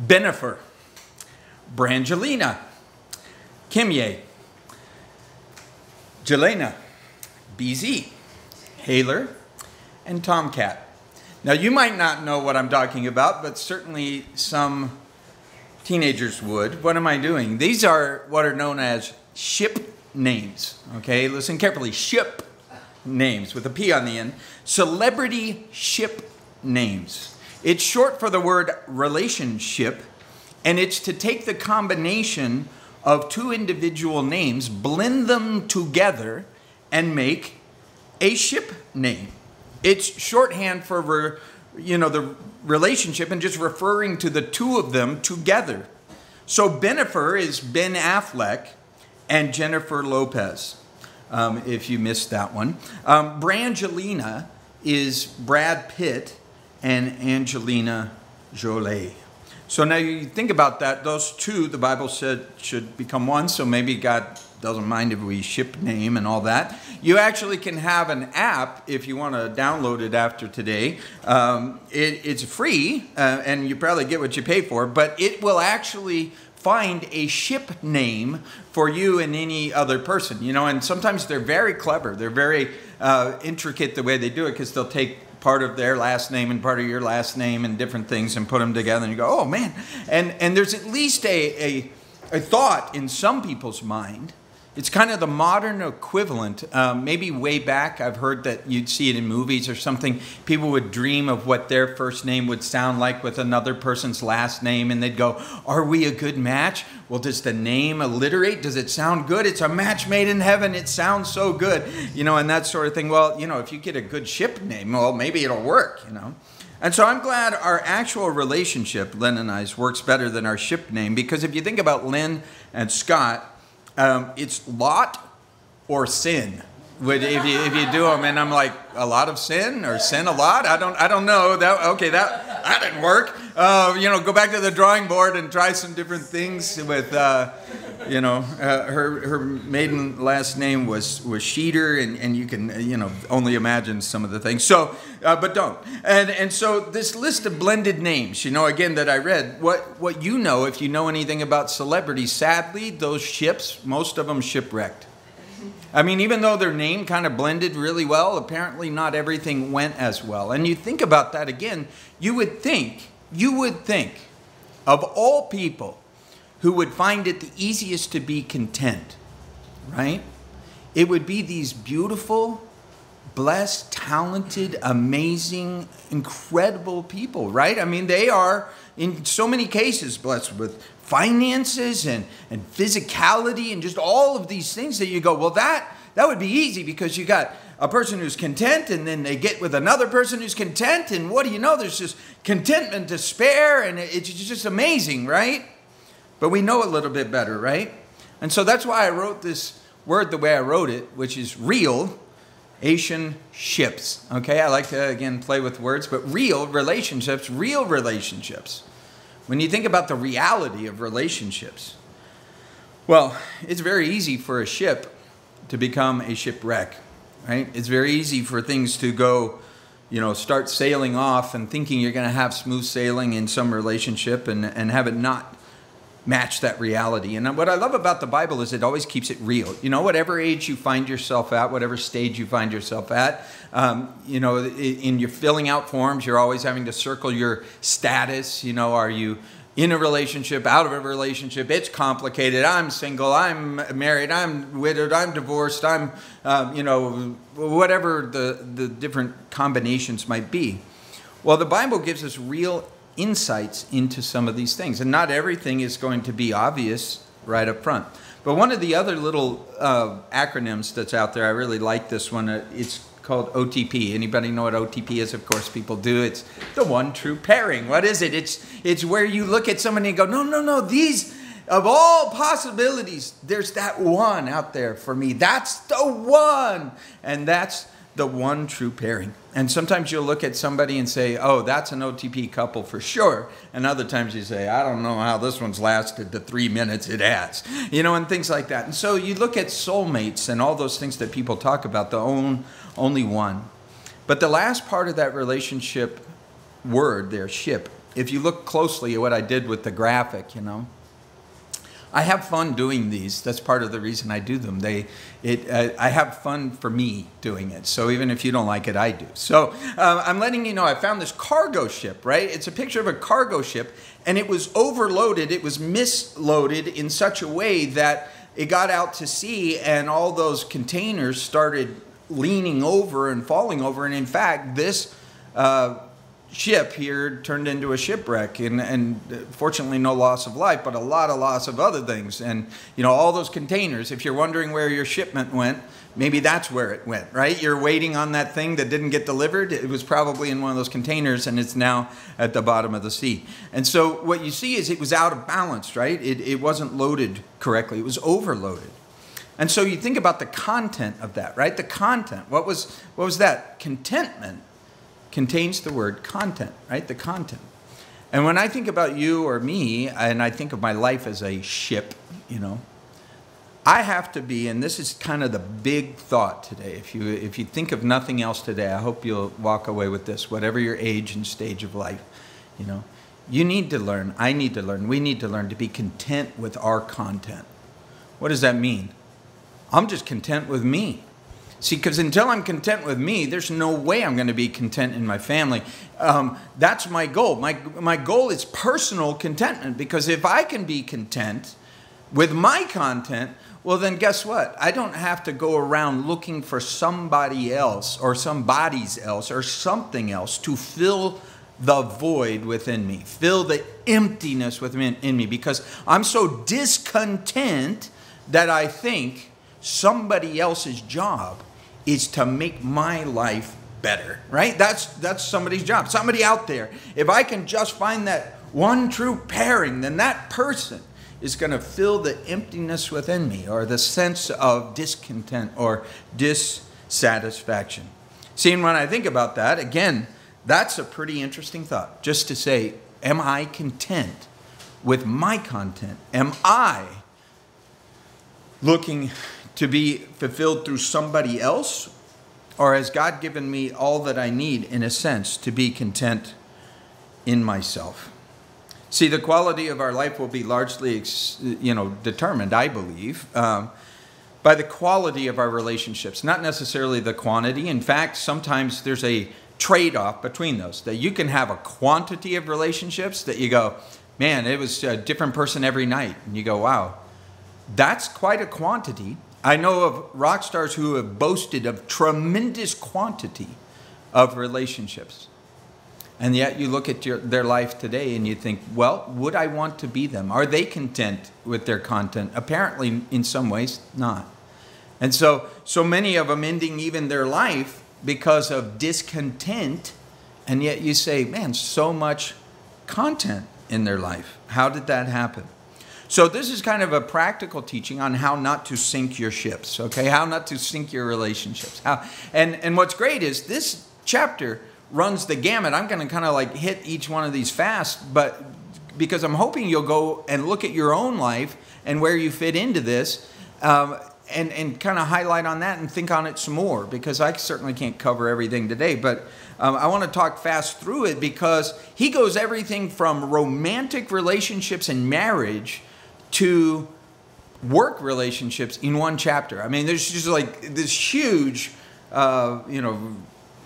Bennifer, Brangelina, Kimye, Jelena, BZ, Haler, and TomKat. Now, you might not know what I'm talking about, but certainly some teenagers would. What am I doing? These are what are known as ship names. Okay, listen carefully. Ship names with a P on the end. Celebrity ship names. It's short for the word relationship, and it's to take the combination of two individual names, blend them together, and make a ship name. It's shorthand for you know the relationship and just referring to the two of them together. So Bennifer is Ben Affleck and Jennifer Lopez. Um, if you missed that one, um, Brangelina is Brad Pitt and Angelina Jolie. So now you think about that, those two, the Bible said, should become one. So maybe God doesn't mind if we ship name and all that. You actually can have an app if you want to download it after today. Um, it, it's free, uh, and you probably get what you pay for, but it will actually find a ship name for you and any other person. You know, and sometimes they're very clever. They're very uh, intricate the way they do it because they'll take part of their last name and part of your last name and different things and put them together and you go, oh man. And, and there's at least a, a, a thought in some people's mind it's kind of the modern equivalent. Um, maybe way back, I've heard that you'd see it in movies or something. People would dream of what their first name would sound like with another person's last name, and they'd go, Are we a good match? Well, does the name alliterate? Does it sound good? It's a match made in heaven. It sounds so good, you know, and that sort of thing. Well, you know, if you get a good ship name, well, maybe it'll work, you know. And so I'm glad our actual relationship, Lynn and I's, works better than our ship name because if you think about Lynn and Scott, um, it's lot or sin. If you if you do them, and I'm like a lot of sin or sin a lot. I don't I don't know that. Okay, that that didn't work. Uh, you know, go back to the drawing board and try some different things with. Uh, you know, uh, her her maiden last name was was Sheeter, and, and you can you know only imagine some of the things. So, uh, but don't. And and so this list of blended names, you know, again that I read, what what you know if you know anything about celebrities, sadly those ships, most of them shipwrecked. I mean, even though their name kind of blended really well, apparently not everything went as well. And you think about that again, you would think, you would think of all people who would find it the easiest to be content, right? It would be these beautiful, blessed, talented, amazing, incredible people, right? I mean, they are, in so many cases, blessed with finances and, and physicality and just all of these things that you go, well, that, that would be easy because you got a person who's content and then they get with another person who's content and what do you know there's just contentment to spare and it's just amazing right but we know a little bit better right? And so that's why i wrote this word the way i wrote it which is real asian ships okay? I like to again play with words but real relationships real relationships. When you think about the reality of relationships, well, it's very easy for a ship to become a shipwreck, right? It's very easy for things to go, you know, start sailing off and thinking you're going to have smooth sailing in some relationship and, and have it not match that reality. And what I love about the Bible is it always keeps it real. You know, whatever age you find yourself at, whatever stage you find yourself at, um, you know, in your filling out forms, you're always having to circle your status. You know, are you in a relationship, out of a relationship? It's complicated. I'm single. I'm married. I'm widowed. I'm divorced. I'm, um, you know, whatever the, the different combinations might be. Well, the Bible gives us real insights into some of these things. And not everything is going to be obvious right up front. But one of the other little uh, acronyms that's out there, I really like this one. Uh, it's called OTP. Anybody know what OTP is? Of course, people do. It's the one true pairing. What is it? It's it's where you look at somebody and go, no, no, no. These of all possibilities, there's that one out there for me. That's the one, and that's the one true pairing. And sometimes you'll look at somebody and say, oh, that's an OTP couple for sure. And other times you say, I don't know how this one's lasted the three minutes it has, you know, and things like that. And so you look at soulmates and all those things that people talk about, the own, only one. But the last part of that relationship word, their ship, if you look closely at what I did with the graphic, you know, I have fun doing these. That's part of the reason I do them. They, it, uh, I have fun for me doing it. So even if you don't like it, I do. So uh, I'm letting you know I found this cargo ship. Right? It's a picture of a cargo ship, and it was overloaded. It was misloaded in such a way that it got out to sea, and all those containers started leaning over and falling over. And in fact, this. Uh, ship here turned into a shipwreck and, and uh, fortunately no loss of life but a lot of loss of other things. And you know all those containers if you're wondering where your shipment went maybe that's where it went right? You're waiting on that thing that didn't get delivered. It was probably in one of those containers and it's now at the bottom of the sea. And so what you see is it was out of balance right? It, it wasn't loaded correctly. It was overloaded. And so you think about the content of that right? The content what was what was that? Contentment contains the word content, right? The content. And when I think about you or me, and I think of my life as a ship, you know, I have to be, and this is kind of the big thought today. If you if you think of nothing else today, I hope you'll walk away with this, whatever your age and stage of life, you know. You need to learn, I need to learn, we need to learn to be content with our content. What does that mean? I'm just content with me. See, because until I'm content with me, there's no way I'm going to be content in my family. Um, that's my goal. My, my goal is personal contentment because if I can be content with my content, well, then guess what? I don't have to go around looking for somebody else or somebody's else or something else to fill the void within me, fill the emptiness within in me because I'm so discontent that I think somebody else's job is to make my life better, right? That's that's somebody's job. Somebody out there. If I can just find that one true pairing, then that person is going to fill the emptiness within me or the sense of discontent or dissatisfaction. Seeing when I think about that, again, that's a pretty interesting thought. Just to say, am I content with my content? Am I looking to be fulfilled through somebody else? Or has God given me all that I need, in a sense, to be content in myself? See, the quality of our life will be largely, you know, determined, I believe, um, by the quality of our relationships, not necessarily the quantity. In fact, sometimes there's a trade off between those, that you can have a quantity of relationships that you go, man, it was a different person every night. And you go, wow, that's quite a quantity. I know of rock stars who have boasted of tremendous quantity of relationships. And yet you look at your, their life today and you think, well, would I want to be them? Are they content with their content? Apparently, in some ways, not. And so, so many of them ending even their life because of discontent. And yet you say, man, so much content in their life. How did that happen? So this is kind of a practical teaching on how not to sink your ships, okay? How not to sink your relationships. How, and, and what's great is this chapter runs the gamut. I'm going to kind of like hit each one of these fast, but because I'm hoping you'll go and look at your own life and where you fit into this. Um, and, and kind of highlight on that and think on it some more because I certainly can't cover everything today. But um, I want to talk fast through it because he goes everything from romantic relationships and marriage to work relationships in one chapter. I mean, there's just like this huge, uh, you know,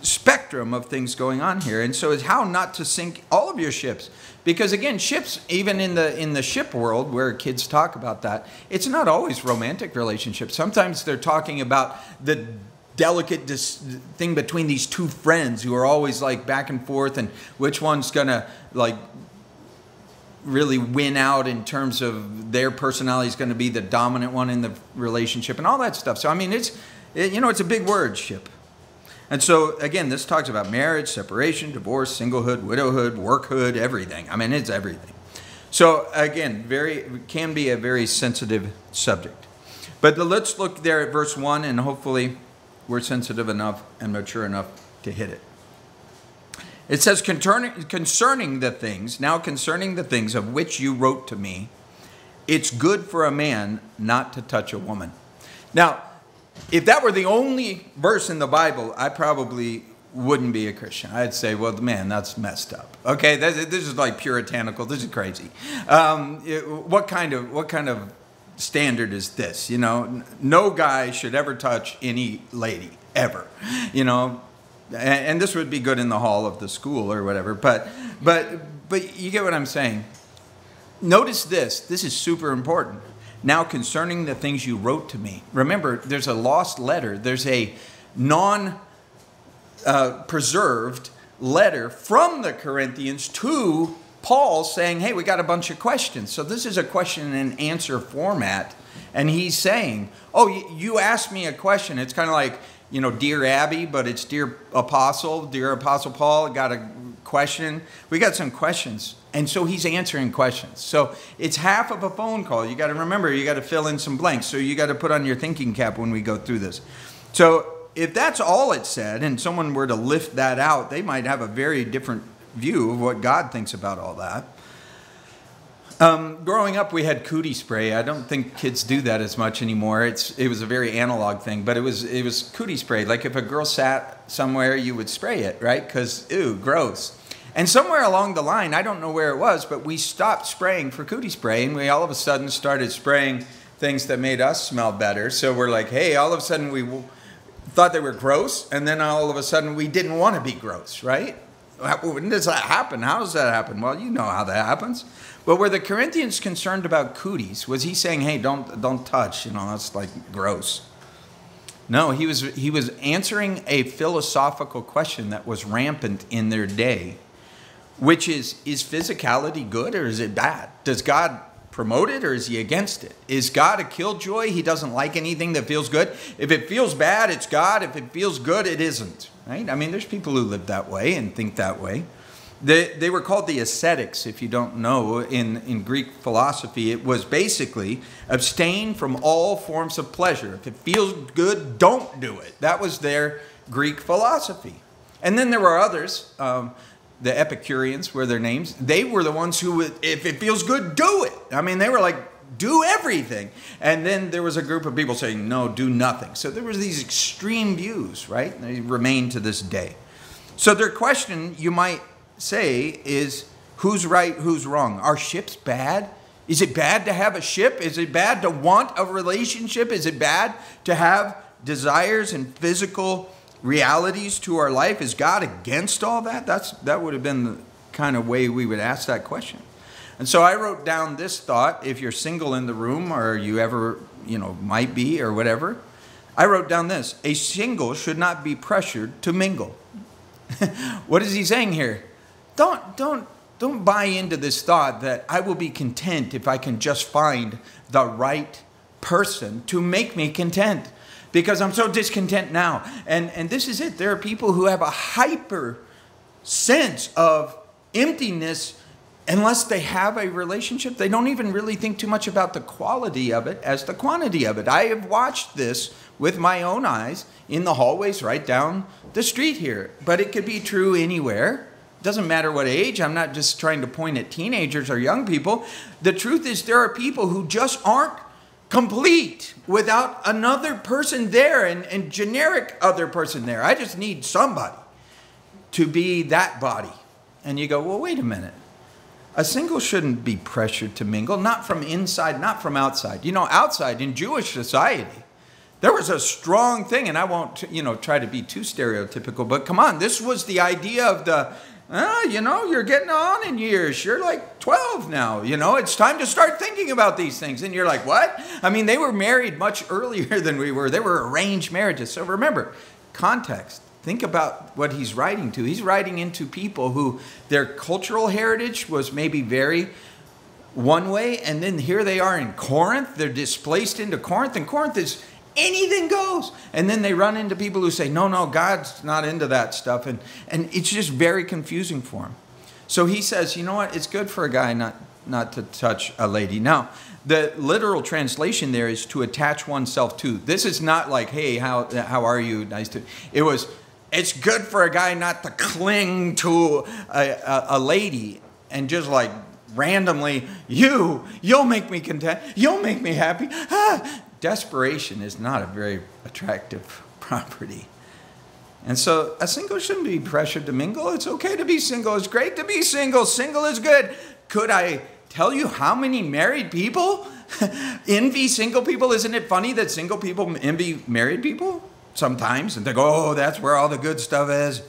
spectrum of things going on here. And so it's how not to sink all of your ships. Because again, ships, even in the in the ship world where kids talk about that, it's not always romantic relationships. Sometimes they're talking about the delicate thing between these two friends who are always like back and forth and which one's gonna like really win out in terms of their personality is going to be the dominant one in the relationship and all that stuff. So I mean, it's it, you know, it's a big word, ship. And so again, this talks about marriage, separation, divorce, singlehood, widowhood, workhood, everything. I mean, it's everything. So again, very can be a very sensitive subject. But the, let's look there at verse 1 and hopefully we're sensitive enough and mature enough to hit it. It says, concerning the things, now concerning the things of which you wrote to me, it's good for a man not to touch a woman. Now, if that were the only verse in the Bible, I probably wouldn't be a Christian. I'd say, well, man, that's messed up. Okay, this, this is like puritanical. This is crazy. Um, it, what kind of what kind of standard is this? You know, no guy should ever touch any lady ever. You know, and, this would be good in the hall of the school or whatever. But but but you get what I'm saying. Notice this. This is super important. Now, concerning the things you wrote to me, remember, there's a lost letter. There's a non uh, preserved letter from the Corinthians to Paul saying, Hey, we got a bunch of questions. So this is a question and answer format. And he's saying, Oh, you asked me a question. It's kind of like, you know, Dear Abby, but it's Dear Apostle, Dear Apostle Paul, got a question. We got some questions. And so he's answering questions. So it's half of a phone call. You got to remember, you got to fill in some blanks. So you got to put on your thinking cap when we go through this. So if that's all it said and someone were to lift that out, they might have a very different view of what God thinks about all that. Um, growing up, we had cootie spray. I don't think kids do that as much anymore. It's it was a very analog thing, but it was it was cootie spray. Like if a girl sat somewhere, you would spray it, right? Because ew, gross. And somewhere along the line, I don't know where it was, but we stopped spraying for cootie spray, and we all of a sudden started spraying things that made us smell better. So we're like, hey, all of a sudden we thought they were gross, and then all of a sudden we didn't want to be gross, right? When does that happen? How does that happen? Well, you know how that happens. But were the Corinthians concerned about cooties? Was he saying, "Hey, don't don't touch"? You know, that's like gross. No, he was he was answering a philosophical question that was rampant in their day, which is: Is physicality good or is it bad? Does God promote it or is he against it? Is God a killjoy? He doesn't like anything that feels good. If it feels bad, it's God. If it feels good, it isn't. Right? I mean, there's people who live that way and think that way. They, they were called the ascetics, if you don't know, in, in Greek philosophy. It was basically abstain from all forms of pleasure. If it feels good, don't do it. That was their Greek philosophy. And then there were others. Um, the Epicureans were their names. They were the ones who, would, if it feels good, do it. I mean, they were like, do everything. And then there was a group of people saying, no, do nothing. So there was these extreme views, right? They remain to this day. So their question, you might say, is who's right, who's wrong? Are ships bad? Is it bad to have a ship? Is it bad to want a relationship? Is it bad to have desires and physical realities to our life? Is God against all that? That's, that would have been the kind of way we would ask that question. And so I wrote down this thought if you're single in the room or you ever, you know, might be or whatever. I wrote down this a single should not be pressured to mingle. what is he saying here? Don't, don't, don't buy into this thought that I will be content if I can just find the right person to make me content because I'm so discontent now. And, and this is it. There are people who have a hyper sense of emptiness unless they have a relationship. They don't even really think too much about the quality of it as the quantity of it. I have watched this with my own eyes in the hallways right down the street here, but it could be true anywhere. Doesn't matter what age. I'm not just trying to point at teenagers or young people. The truth is, there are people who just aren't complete without another person there and, and generic other person there. I just need somebody to be that body. And you go, well, wait a minute. A single shouldn't be pressured to mingle, not from inside, not from outside. You know, outside in Jewish society, there was a strong thing, and I won't, you know, try to be too stereotypical, but come on, this was the idea of the uh, you know, you're getting on in years. You're like 12 now. You know, it's time to start thinking about these things. And you're like, what? I mean, they were married much earlier than we were. They were arranged marriages. So remember, context. Think about what he's writing to. He's writing into people who their cultural heritage was maybe very one way, and then here they are in Corinth. They're displaced into Corinth, and Corinth is anything goes. And then they run into people who say, no, no, God's not into that stuff. And, and it's just very confusing for him. So he says, you know what? It's good for a guy not, not to touch a lady. Now, the literal translation there is to attach oneself to. This is not like, hey, how, how are you? Nice to. It was, it's good for a guy not to cling to a, a, a lady and just like randomly, you, you'll make me content, you'll make me happy. Ah, desperation is not a very attractive property. And so a single shouldn't be pressured to mingle. It's okay to be single. It's great to be single. Single is good. Could I tell you how many married people envy single people? Isn't it funny that single people envy married people sometimes? And they go, oh, that's where all the good stuff is.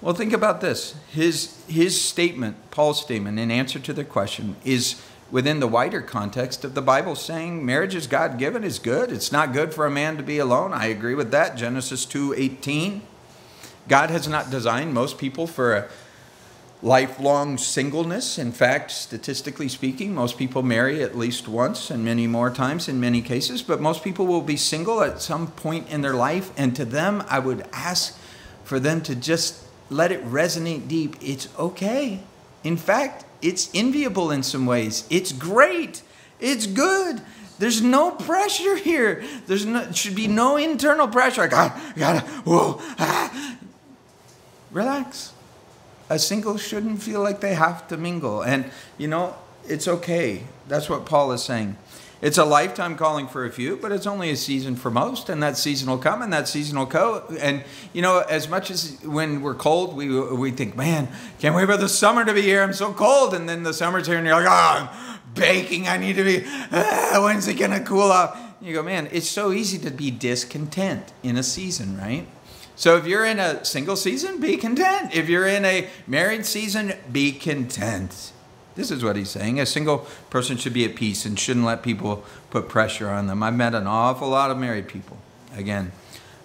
Well, think about this. His, his statement, Paul's statement, in answer to the question, is within the wider context of the Bible saying marriage is God given is good. It's not good for a man to be alone. I agree with that. Genesis 2:18. God has not designed most people for a lifelong singleness. In fact, statistically speaking, most people marry at least once and many more times in many cases, but most people will be single at some point in their life. And to them, I would ask for them to just let it resonate deep. It's okay. In fact, it's enviable in some ways. It's great. It's good. There's no pressure here. There's no should be no internal pressure. I got, I gotta, whoa, ah. Relax. A single shouldn't feel like they have to mingle. And you know, it's okay. That's what Paul is saying. It's a lifetime calling for a few, but it's only a season for most, and that season will come, and that season will go. And you know, as much as when we're cold, we we think, man, can't wait for the summer to be here. I'm so cold, and then the summer's here, and you're like, oh, baking. I need to be. Ah, when's it gonna cool off? You go, man. It's so easy to be discontent in a season, right? So if you're in a single season, be content. If you're in a married season, be content. This is what he's saying. A single person should be at peace and shouldn't let people put pressure on them. I've met an awful lot of married people, again,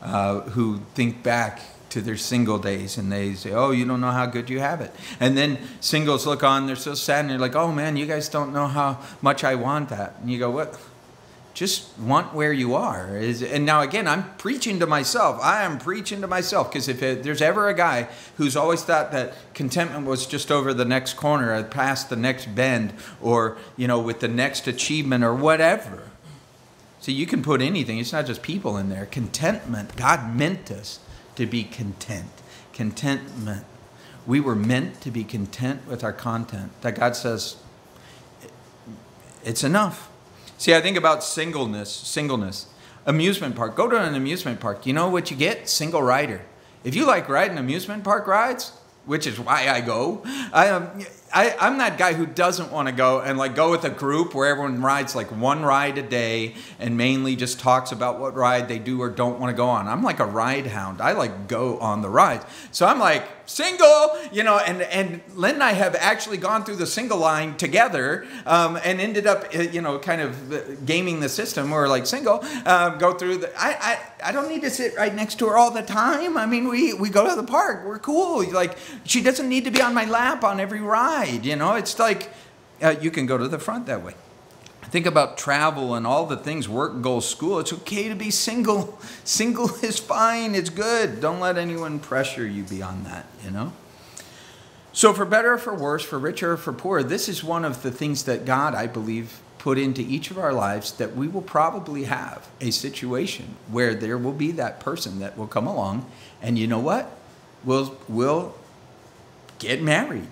uh, who think back to their single days and they say, Oh, you don't know how good you have it. And then singles look on, they're so sad, and they're like, Oh man, you guys don't know how much I want that. And you go, What? Just want where you are. And now again, I'm preaching to myself. I am preaching to myself because if it, there's ever a guy who's always thought that contentment was just over the next corner, or past the next bend, or you know, with the next achievement or whatever. See, you can put anything. It's not just people in there. Contentment. God meant us to be content. Contentment. We were meant to be content with our content. That God says, it's enough. See, I think about singleness, singleness. Amusement park. Go to an amusement park. You know what you get? Single rider. If you like riding amusement park rides, which is why I go, I, um, I, I'm that guy who doesn't want to go and like go with a group where everyone rides like one ride a day and mainly just talks about what ride they do or don't want to go on. I'm like a ride hound. I like go on the rides. So I'm like, single, you know, and, and Lynn and I have actually gone through the single line together um, and ended up, uh, you know, kind of uh, gaming the system. We're like single, um, go through the, I, I, I don't need to sit right next to her all the time. I mean, we, we go to the park, we're cool. Like, she doesn't need to be on my lap on every ride, you know, it's like, uh, you can go to the front that way. Think about travel and all the things work goals school. It's okay to be single. Single is fine. It's good. Don't let anyone pressure you beyond that you know? So for better or for worse for richer or for poorer this is one of the things that god i believe put into each of our lives that we will probably have a situation where there will be that person that will come along and you know what? We'll we'll get married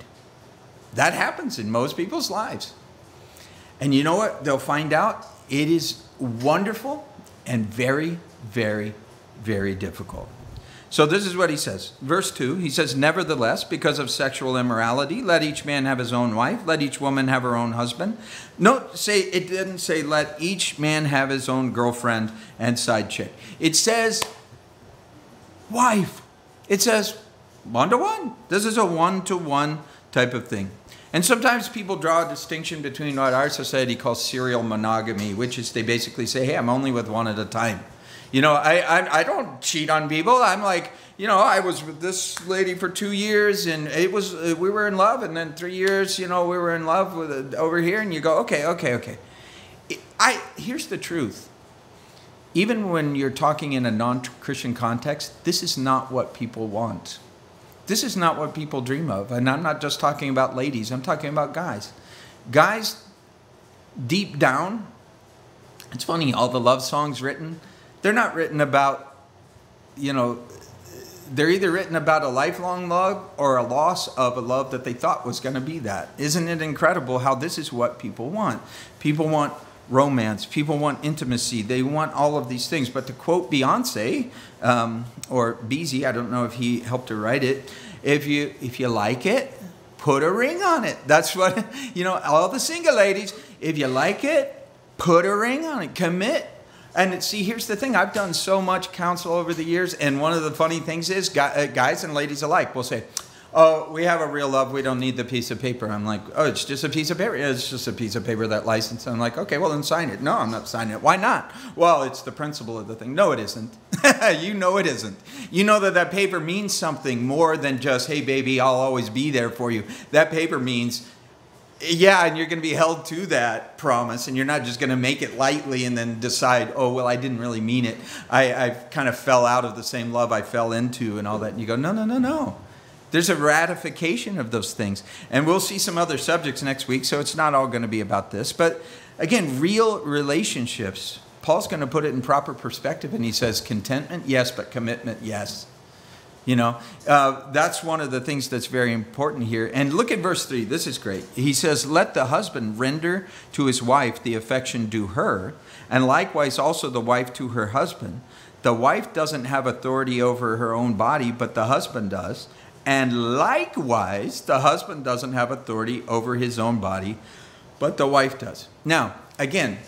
that happens in most people's lives and you know what? They'll find out it is wonderful and very, very, very difficult. So this is what he says. Verse 2, he says, Nevertheless, because of sexual immorality, let each man have his own wife, let each woman have her own husband. Note, say it didn't say let each man have his own girlfriend and side chick. It says wife. It says one to one. This is a one to one type of thing. And sometimes people draw a distinction between what our society calls serial monogamy, which is they basically say, hey, I'm only with one at a time. You know, I, I, I don't cheat on people. I'm like, you know, I was with this lady for two years, and it was uh, we were in love, and then three years, you know, we were in love with uh, over here, and you go, okay, okay, okay. I here's the truth. Even when you're talking in a non-Christian context, this is not what people want. This is not what people dream of. And I'm not just talking about ladies, I'm talking about guys. Guys, deep down, it's funny, all the love songs written, they're not written about, you know, they're either written about a lifelong love or a loss of a love that they thought was going to be that. Isn't it incredible how this is what people want? People want romance. People want intimacy. They want all of these things. But to quote Beyonce um, or Beezy, I don't know if he helped her write it. If you if you like it, put a ring on it. That's what you know. All the single ladies, if you like it, put a ring on it. Commit. And see, here's the thing. I've done so much counsel over the years, and one of the funny things is, uh, guys and ladies alike will say, oh, we have a real love. We don't need the piece of paper. I'm like, oh, it's just a piece of paper. It's just a piece of paper that license. I'm like, okay, well then sign it. No, I'm not signing it. Why not? Well, it's the principle of the thing. No, it isn't. you know it isn't. You know that that paper means something more than just, hey, baby, I'll always be there for you. That paper means yeah, and you're going to be held to that promise, and you're not just going to make it lightly and then decide, oh, well, I didn't really mean it. I, I kind of fell out of the same love I fell into and all that. And you go, no, no, no, no. There's a ratification of those things. And we'll see some other subjects next week, so it's not all going to be about this. But again, real relationships, Paul's going to put it in proper perspective, and he says contentment, yes, but commitment, yes. You know, uh, that's one of the things that's very important here. And look at verse 3. This is great. He says, Let the husband render to his wife the affection due her, and likewise also the wife to her husband. The wife doesn't have authority over her own body, but the husband does. And likewise, the husband doesn't have authority over his own body, but the wife does. Now, again,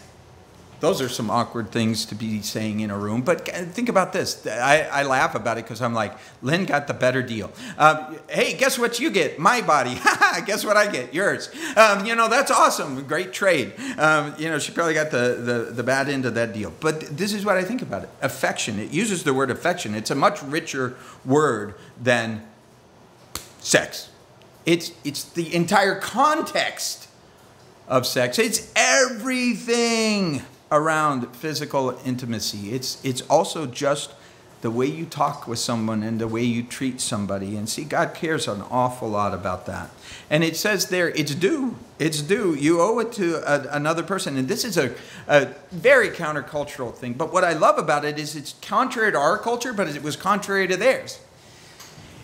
those are some awkward things to be saying in a room. But think about this. I, I laugh about it because I'm like, Lynn got the better deal. Um, hey, guess what you get? My body. guess what I get? Yours. Um, you know, that's awesome. Great trade. Um, you know, she probably got the, the, the bad end of that deal. But this is what I think about it affection. It uses the word affection, it's a much richer word than sex. It's, it's the entire context of sex. It's everything around physical intimacy. It's, it's also just the way you talk with someone and the way you treat somebody. And see, God cares an awful lot about that. And it says there, it's due. It's due. You owe it to a, another person. And this is a, a very countercultural thing. But what I love about it is it's contrary to our culture, but it was contrary to theirs.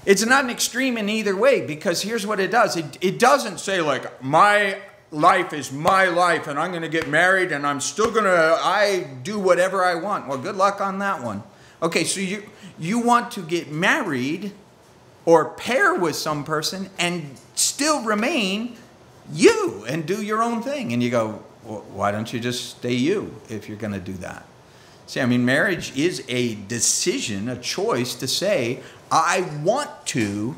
It's not an extreme in either way because here's what it does it, it doesn't say, like, my life is my life and I'm going to get married and I'm still going to, I do whatever I want. Well, good luck on that one. Okay, so you, you want to get married or pair with some person and still remain you and do your own thing. And you go, why don't you just stay you if you're going to do that? See, I mean, marriage is a decision, a choice to say, I want to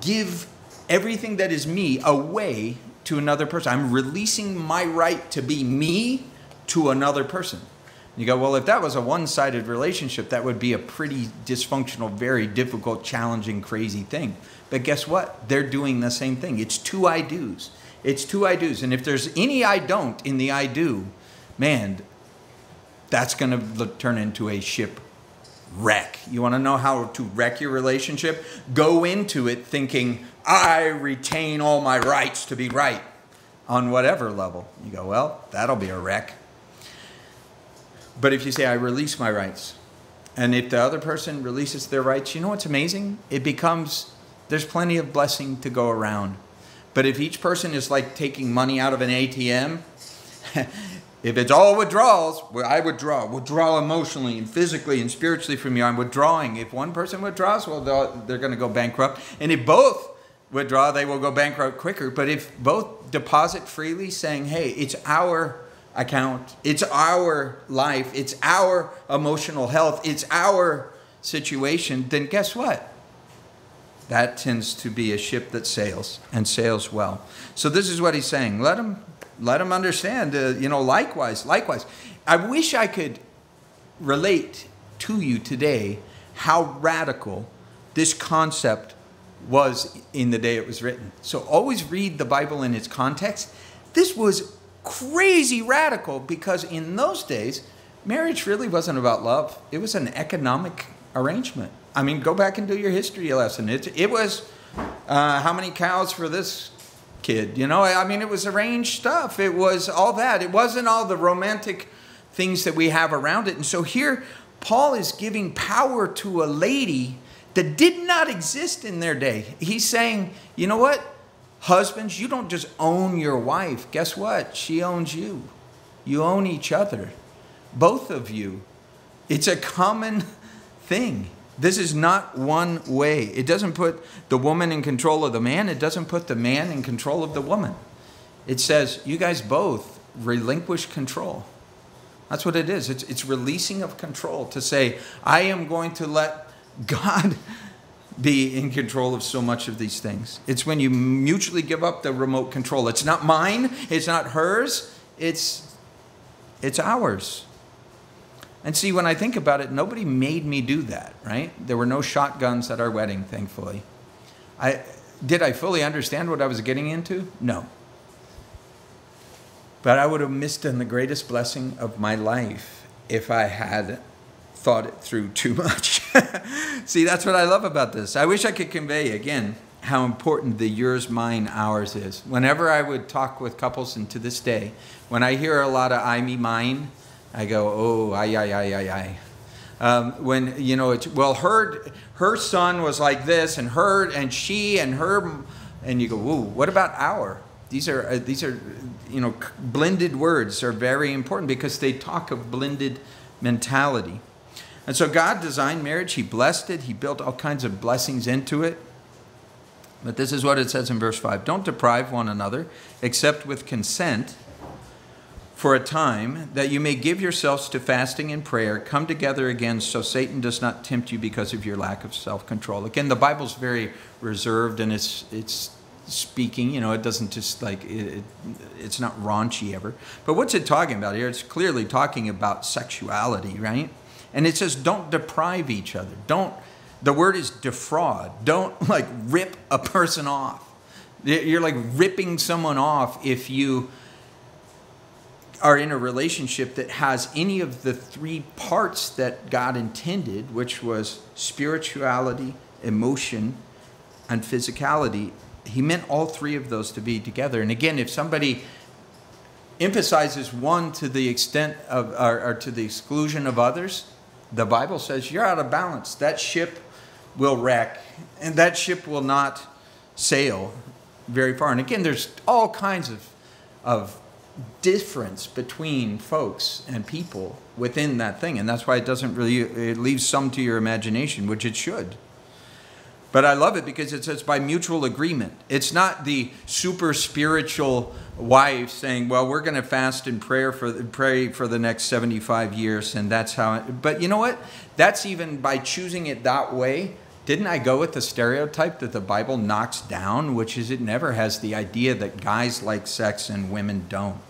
give everything that is me away to another person. I'm releasing my right to be me to another person. You go, well, if that was a one sided relationship, that would be a pretty dysfunctional, very difficult, challenging, crazy thing. But guess what? They're doing the same thing. It's two I do's. It's two I do's. And if there's any I don't in the I do, man, that's going to turn into a ship wreck. You want to know how to wreck your relationship? Go into it thinking, I retain all my rights to be right on whatever level. You go, well, that'll be a wreck. But if you say, I release my rights, and if the other person releases their rights, you know what's amazing? It becomes, there's plenty of blessing to go around. But if each person is like taking money out of an ATM, If it's all withdrawals, well, I withdraw. Withdraw emotionally and physically and spiritually from you. I'm withdrawing. If one person withdraws, well, they're going to go bankrupt. And if both withdraw, they will go bankrupt quicker. But if both deposit freely, saying, hey, it's our account, it's our life, it's our emotional health, it's our situation, then guess what? That tends to be a ship that sails and sails well. So this is what he's saying. Let them let them understand, uh, you know, likewise, likewise. I wish I could relate to you today how radical this concept was in the day it was written. So always read the Bible in its context. This was crazy radical because in those days, marriage really wasn't about love, it was an economic arrangement. I mean, go back and do your history lesson. It, it was uh, how many cows for this kid. You know, I mean, it was arranged stuff. It was all that. It wasn't all the romantic things that we have around it. And so here, Paul is giving power to a lady that did not exist in their day. He's saying, you know what? Husbands, you don't just own your wife. Guess what? She owns you. You own each other. Both of you. It's a common thing. This is not one way. It doesn't put the woman in control of the man, it doesn't put the man in control of the woman. It says, you guys both relinquish control. That's what it is. It's, it's releasing of control to say, I am going to let God be in control of so much of these things. It's when you mutually give up the remote control. It's not mine, it's not hers, it's, it's ours. And see, when I think about it, nobody made me do that, right? There were no shotguns at our wedding, thankfully. I, did I fully understand what I was getting into? No. But I would have missed on the greatest blessing of my life if I had thought it through too much. See, that's what I love about this. I wish I could convey again how important the yours, mine, ours is. Whenever I would talk with couples, and to this day, when I hear a lot of I, me, mine, I go, oh, I, I, I, I, I. Um, when you know it's well her her son was like this and her and she and her and you go whoa what about our? These are uh, these are you know blended words are very important because they talk of blended mentality. And so god designed marriage. He blessed it. He built all kinds of blessings into it. But this is what it says in verse 5 don't deprive one another except with consent for a time, that you may give yourselves to fasting and prayer, come together again so Satan does not tempt you because of your lack of self control. Again, the Bible's very reserved and it's, it's speaking, you know, it doesn't just like, it, it's not raunchy ever. But what's it talking about here? It's clearly talking about sexuality, right? And it says, don't deprive each other. Don't, the word is defraud. Don't like rip a person off. You're like ripping someone off if you are in a relationship that has any of the three parts that God intended, which was spirituality, emotion, and physicality, he meant all three of those to be together. And again, if somebody emphasizes one to the extent of, or, or to the exclusion of others, the Bible says you're out of balance. That ship will wreck, and that ship will not sail very far. And again, there's all kinds of, of difference between folks and people within that thing. And that's why it doesn't really it leaves some to your imagination which it should. But i love it because it says by mutual agreement. It's not the super spiritual wife saying well we're going to fast and prayer for pray for the next 75 years and that's how it, but you know what? That's even by choosing it that way didn't I go with the stereotype that the Bible knocks down, which is it never has the idea that guys like sex and women don't?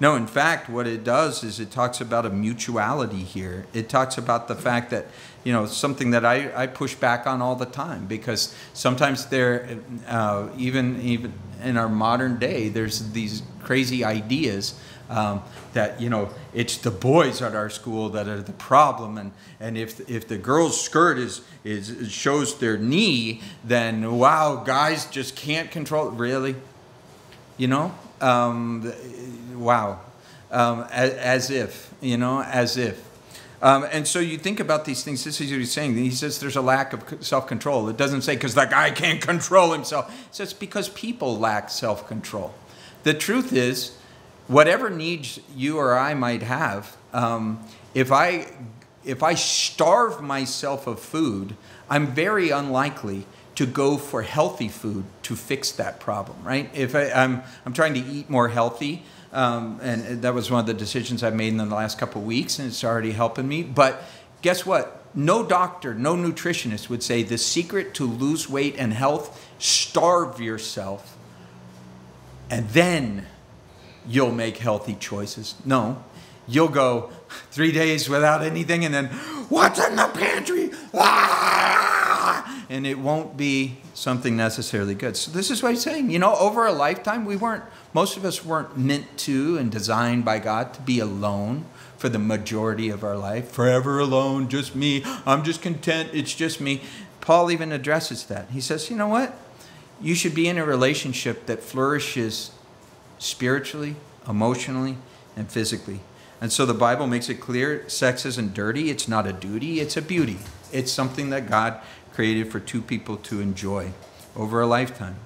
No, in fact, what it does is it talks about a mutuality here. It talks about the fact that, you know, something that I, I push back on all the time because sometimes there, uh, even even in our modern day, there's these crazy ideas um, that you know it's the boys at our school that are the problem, and and if if the girl's skirt is is shows their knee, then wow, guys just can't control it. Really, you know, um, wow, um, as, as, if you know, as if. Um, and so you think about these things. This is what he's saying. He says there's a lack of self-control. It doesn't say because the guy can't control himself. It says because people lack self-control. The truth is whatever needs you or I might have, um, if I if I starve myself of food, I'm very unlikely to go for healthy food to fix that problem, right? If I, I'm, I'm trying to eat more healthy, um, and that was one of the decisions I've made in the last couple of weeks, and it's already helping me. But guess what? No doctor, no nutritionist would say the secret to lose weight and health: starve yourself, and then you'll make healthy choices. No, you'll go three days without anything and then, what's in the pantry? Ah! And it won't be something necessarily good. So, this is what he's saying. You know, over a lifetime, we weren't, most of us weren't meant to and designed by God to be alone for the majority of our life. Forever alone, just me. I'm just content. It's just me. Paul even addresses that. He says, you know what? You should be in a relationship that flourishes spiritually, emotionally, and physically. And so the Bible makes it clear sex isn't dirty, it's not a duty, it's a beauty. It's something that God created for two people to enjoy over a lifetime.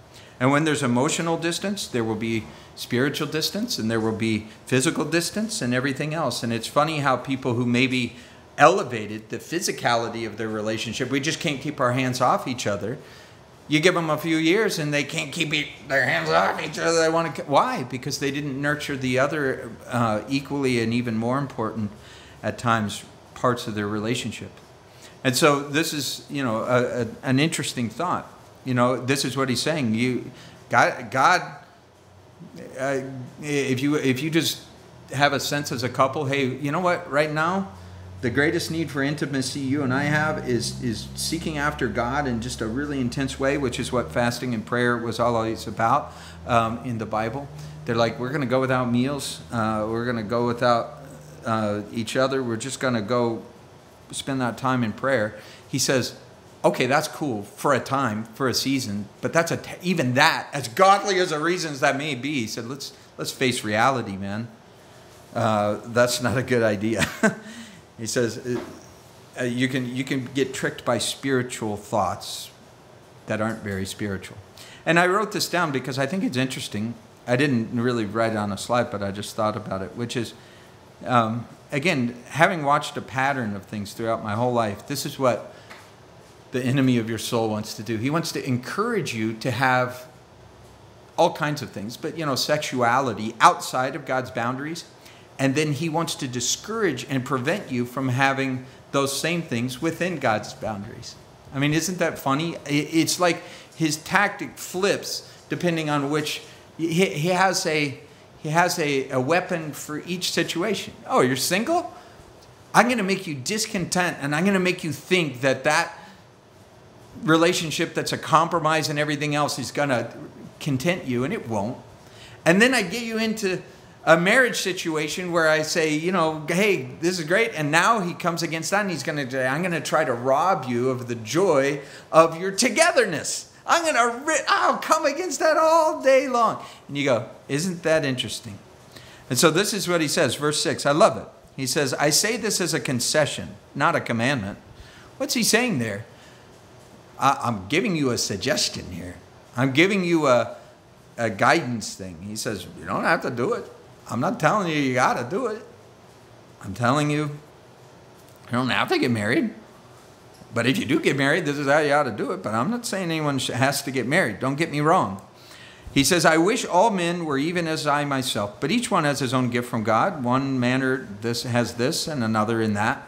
And when there's emotional distance, there will be spiritual distance and there will be physical distance and everything else. And it's funny how people who maybe elevated the physicality of their relationship, we just can't keep our hands off each other. You give them a few years and they can't keep their hands off each other. They want to. Why? Because they didn't nurture the other uh, equally and even more important at times parts of their relationship. And so this is, you know, a, a, an interesting thought. You know, this is what he's saying. You, God, God, uh, if you if you just have a sense as a couple, hey, you know what? Right now, the greatest need for intimacy you and I have is is seeking after God in just a really intense way, which is what fasting and prayer was always about um, in the Bible. They're like, we're going to go without meals. Uh, we're going to go without uh, each other. We're just going to go spend that time in prayer. He says, okay, that's cool for a time, for a season, but that's a even that, as godly as the reasons that may be, he said, let's let's face reality, man. Uh, that's not a good idea. he says, uh, uh, you can you can get tricked by spiritual thoughts that aren't very spiritual. And I wrote this down because I think it's interesting. I didn't really write it on a slide, but I just thought about it, which is, um, again, having watched a pattern of things throughout my whole life, this is what the enemy of your soul wants to do. He wants to encourage you to have all kinds of things, but you know, sexuality outside of God's boundaries. And then he wants to discourage and prevent you from having those same things within God's boundaries. I mean, isn't that funny? It's like his tactic flips depending on which he, has a he has a, a weapon for each situation. Oh, you're single? I'm going to make you discontent and I'm going to make you think that that relationship that's a compromise and everything else is going to content you, and it won't. And then I get you into a marriage situation where I say, you know, hey, this is great. And now he comes against that and he's going to, say, I'm going to try to rob you of the joy of your togetherness. I'm going to, I'll come against that all day long. And you go, isn't that interesting? And so this is what he says, verse 6. I love it. He says, I say this as a concession, not a commandment. What's he saying there? I'm giving you a suggestion here. I'm giving you a, a guidance thing. He says, You don't have to do it. I'm not telling you you got to do it. I'm telling you, you don't have to get married. But if you do get married, this is how you ought to do it. But I'm not saying anyone has to get married. Don't get me wrong. He says, I wish all men were even as I myself, but each one has his own gift from God. One manner this has this, and another in that.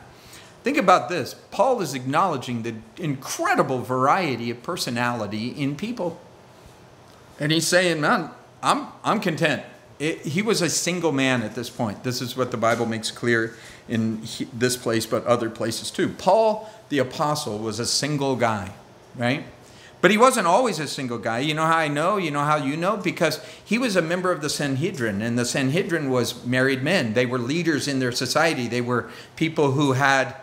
Think about this. Paul is acknowledging the incredible variety of personality in people. And he's saying, man, I'm, I'm content. It, he was a single man at this point. This is what the Bible makes clear in he, this place, but other places too. Paul, the apostle, was a single guy, right? But he wasn't always a single guy. You know how I know? You know how you know? Because he was a member of the Sanhedrin, and the Sanhedrin was married men. They were leaders in their society, they were people who had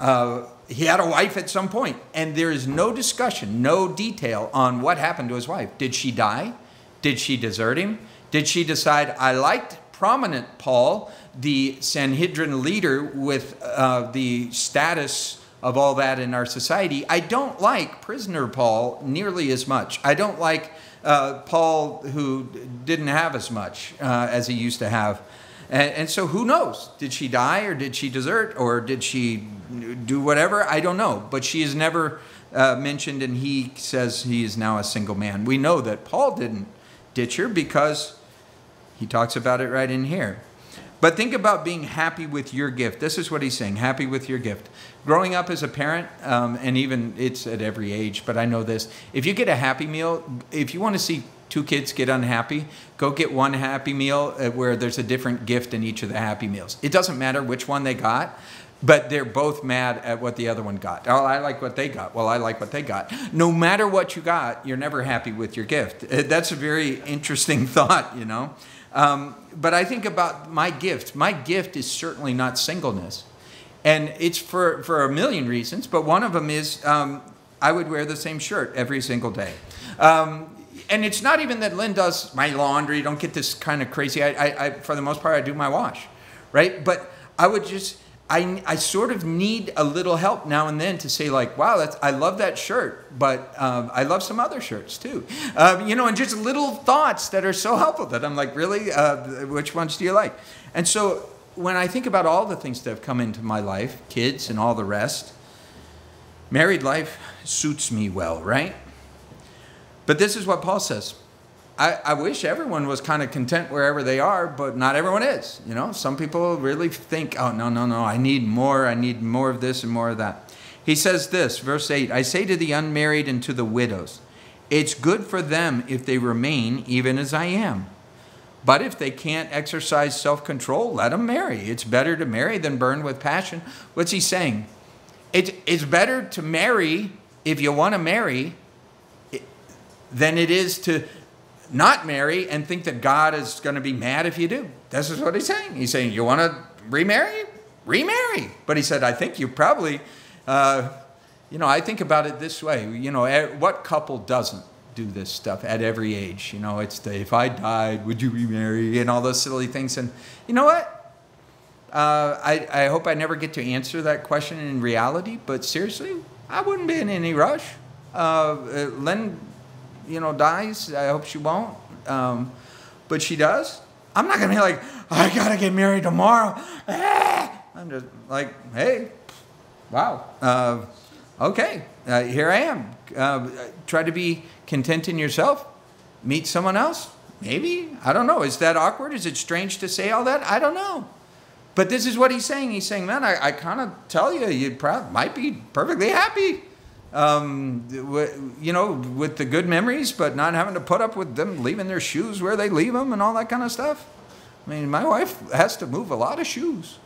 uh, he had a wife at some point, and there is no discussion, no detail on what happened to his wife. Did she die? Did she desert him? Did she decide, I liked prominent Paul, the Sanhedrin leader with uh, the status of all that in our society? I don't like prisoner Paul nearly as much. I don't like uh, Paul who didn't have as much uh, as he used to have. And, and, so who knows? Did she die or did she desert or did she do whatever? I don't know. But she is never uh, mentioned, and he says he is now a single man. We know that Paul didn't ditch her because he talks about it right in here. But think about being happy with your gift. This is what he's saying happy with your gift. Growing up as a parent, um, and even it's at every age, but I know this if you get a happy meal, if you want to see two kids get unhappy, go get one happy meal uh, where there's a different gift in each of the happy meals. It doesn't matter which one they got, but they're both mad at what the other one got. Oh, I like what they got. Well, I like what they got. No matter what you got, you're never happy with your gift. Uh, that's a very interesting thought, you know. Um, but I think about my gift. My gift is certainly not singleness. And it's for, for a million reasons, but one of them is um, I would wear the same shirt every single day. Um, and it's not even that Lynn does my laundry. Don't get this kind of crazy. I, I, I, for the most part, I do my wash, right? But I would just, I, I sort of need a little help now and then to say like, wow, that's, I love that shirt, but um, I love some other shirts too. Uh, you know, and just little thoughts that are so helpful that I'm like, really, uh, which ones do you like? And so when I think about all the things that have come into my life, kids and all the rest, married life suits me well, right? But this is what Paul says. I, I wish everyone was kind of content wherever they are, but not everyone is. You know, some people really think, oh, no, no, no, I need more. I need more of this and more of that. He says this, verse 8 I say to the unmarried and to the widows, it's good for them if they remain even as I am. But if they can't exercise self control, let them marry. It's better to marry than burn with passion. What's he saying? It, it's better to marry if you want to marry than it is to not marry and think that God is going to be mad if you do. This is what he's saying. He's saying, You want to remarry? Remarry. But he said, I think you probably, uh, you know, I think about it this way. You know, what couple doesn't do this stuff at every age? You know, it's the if I died, would you remarry? And all those silly things. And you know what? Uh, I, I hope I never get to answer that question in reality, but seriously, I wouldn't be in any rush. Uh, Lynn you know, dies. I hope she won't. Um, but she does. I'm not gonna be like, I gotta get married tomorrow. Ah! I'm just like, hey, wow, uh, okay, uh, here I am. Uh, try to be content in yourself. Meet someone else. Maybe I don't know. Is that awkward? Is it strange to say all that? I don't know. But this is what he's saying. He's saying, man, I, I kind of tell you, you might be perfectly happy um, you know, with the good memories, but not having to put up with them leaving their shoes where they leave them and all that kind of stuff. I mean, my wife has to move a lot of shoes.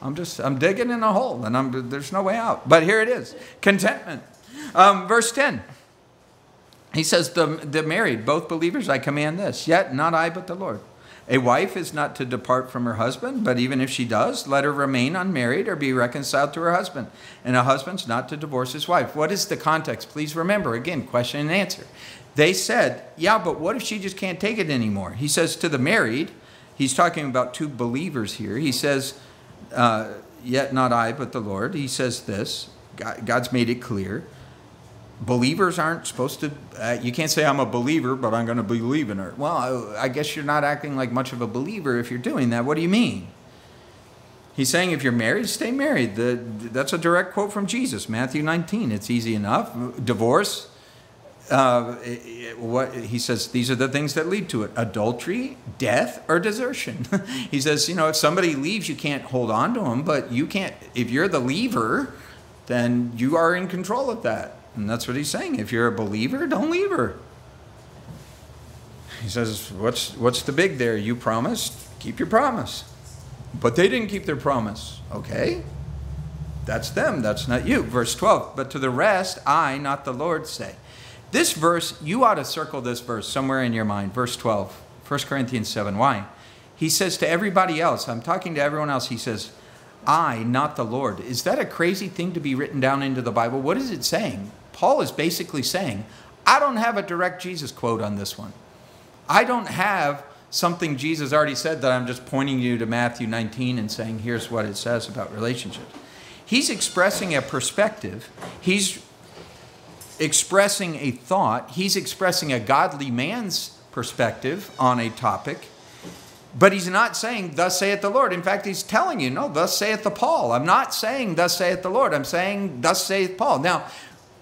I'm just, I'm digging in a hole and I'm, there's no way out. But here it is contentment. Um, verse 10. He says, the, the married, both believers, I command this, yet not I, but the Lord. A wife is not to depart from her husband, but even if she does, let her remain unmarried or be reconciled to her husband. And a husband's not to divorce his wife. What is the context? Please remember, again, question and answer. They said, Yeah, but what if she just can't take it anymore? He says to the married, he's talking about two believers here. He says, uh, Yet not I, but the Lord. He says this God's made it clear believers aren't supposed to uh, you can't say i'm a believer but i'm going to believe in her. Well I, I, guess you're not acting like much of a believer if you're doing that. What do you mean? He's saying if you're married stay married. The, that's a direct quote from jesus. Matthew 19 it's easy enough. Divorce uh, what he says these are the things that lead to it. Adultery death or desertion. He says you know if somebody leaves you can't hold on to them but you can't if you're the leaver then you are in control of that and that's what he's saying. If you're a believer, don't leave her. He says, What's, what's the big there? You promised, keep your promise. But they didn't keep their promise. Okay? That's them, that's not you. Verse 12, but to the rest, I, not the Lord, say. This verse, you ought to circle this verse somewhere in your mind. Verse 12, 1 Corinthians 7. Why? He says to everybody else, I'm talking to everyone else, he says, I, not the Lord. Is that a crazy thing to be written down into the Bible? What is it saying? Paul is basically saying, I don't have a direct Jesus quote on this one. I don't have something Jesus already said that I'm just pointing you to Matthew 19 and saying, here's what it says about relationships. He's expressing a perspective. He's expressing a thought. He's expressing a godly man's perspective on a topic. But he's not saying, Thus saith the Lord. In fact, he's telling you, No, thus saith the Paul. I'm not saying, Thus saith the Lord. I'm saying, Thus saith Paul. Now,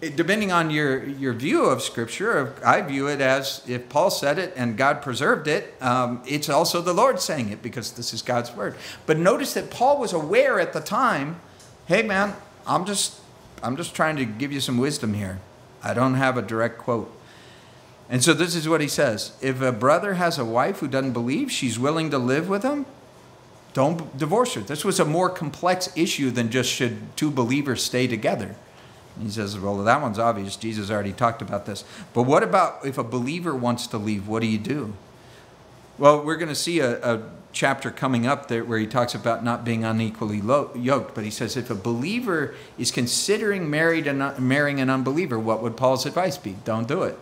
depending on your, your view of Scripture, I view it as if Paul said it and God preserved it, um, it's also the Lord saying it because this is God's word. But notice that Paul was aware at the time, hey man, I'm just I'm just trying to give you some wisdom here. I don't have a direct quote. And so this is what he says. If a brother has a wife who doesn't believe, she's willing to live with him, don't divorce her. This was a more complex issue than just should two believers stay together. He says, well, that one's obvious. Jesus already talked about this. But what about if a believer wants to leave? What do you do? Well, we're going to see a, a chapter coming up there where he talks about not being unequally yoked. But he says if a believer is considering married and marrying an unbeliever, what would Paul's advice be? Don't do it.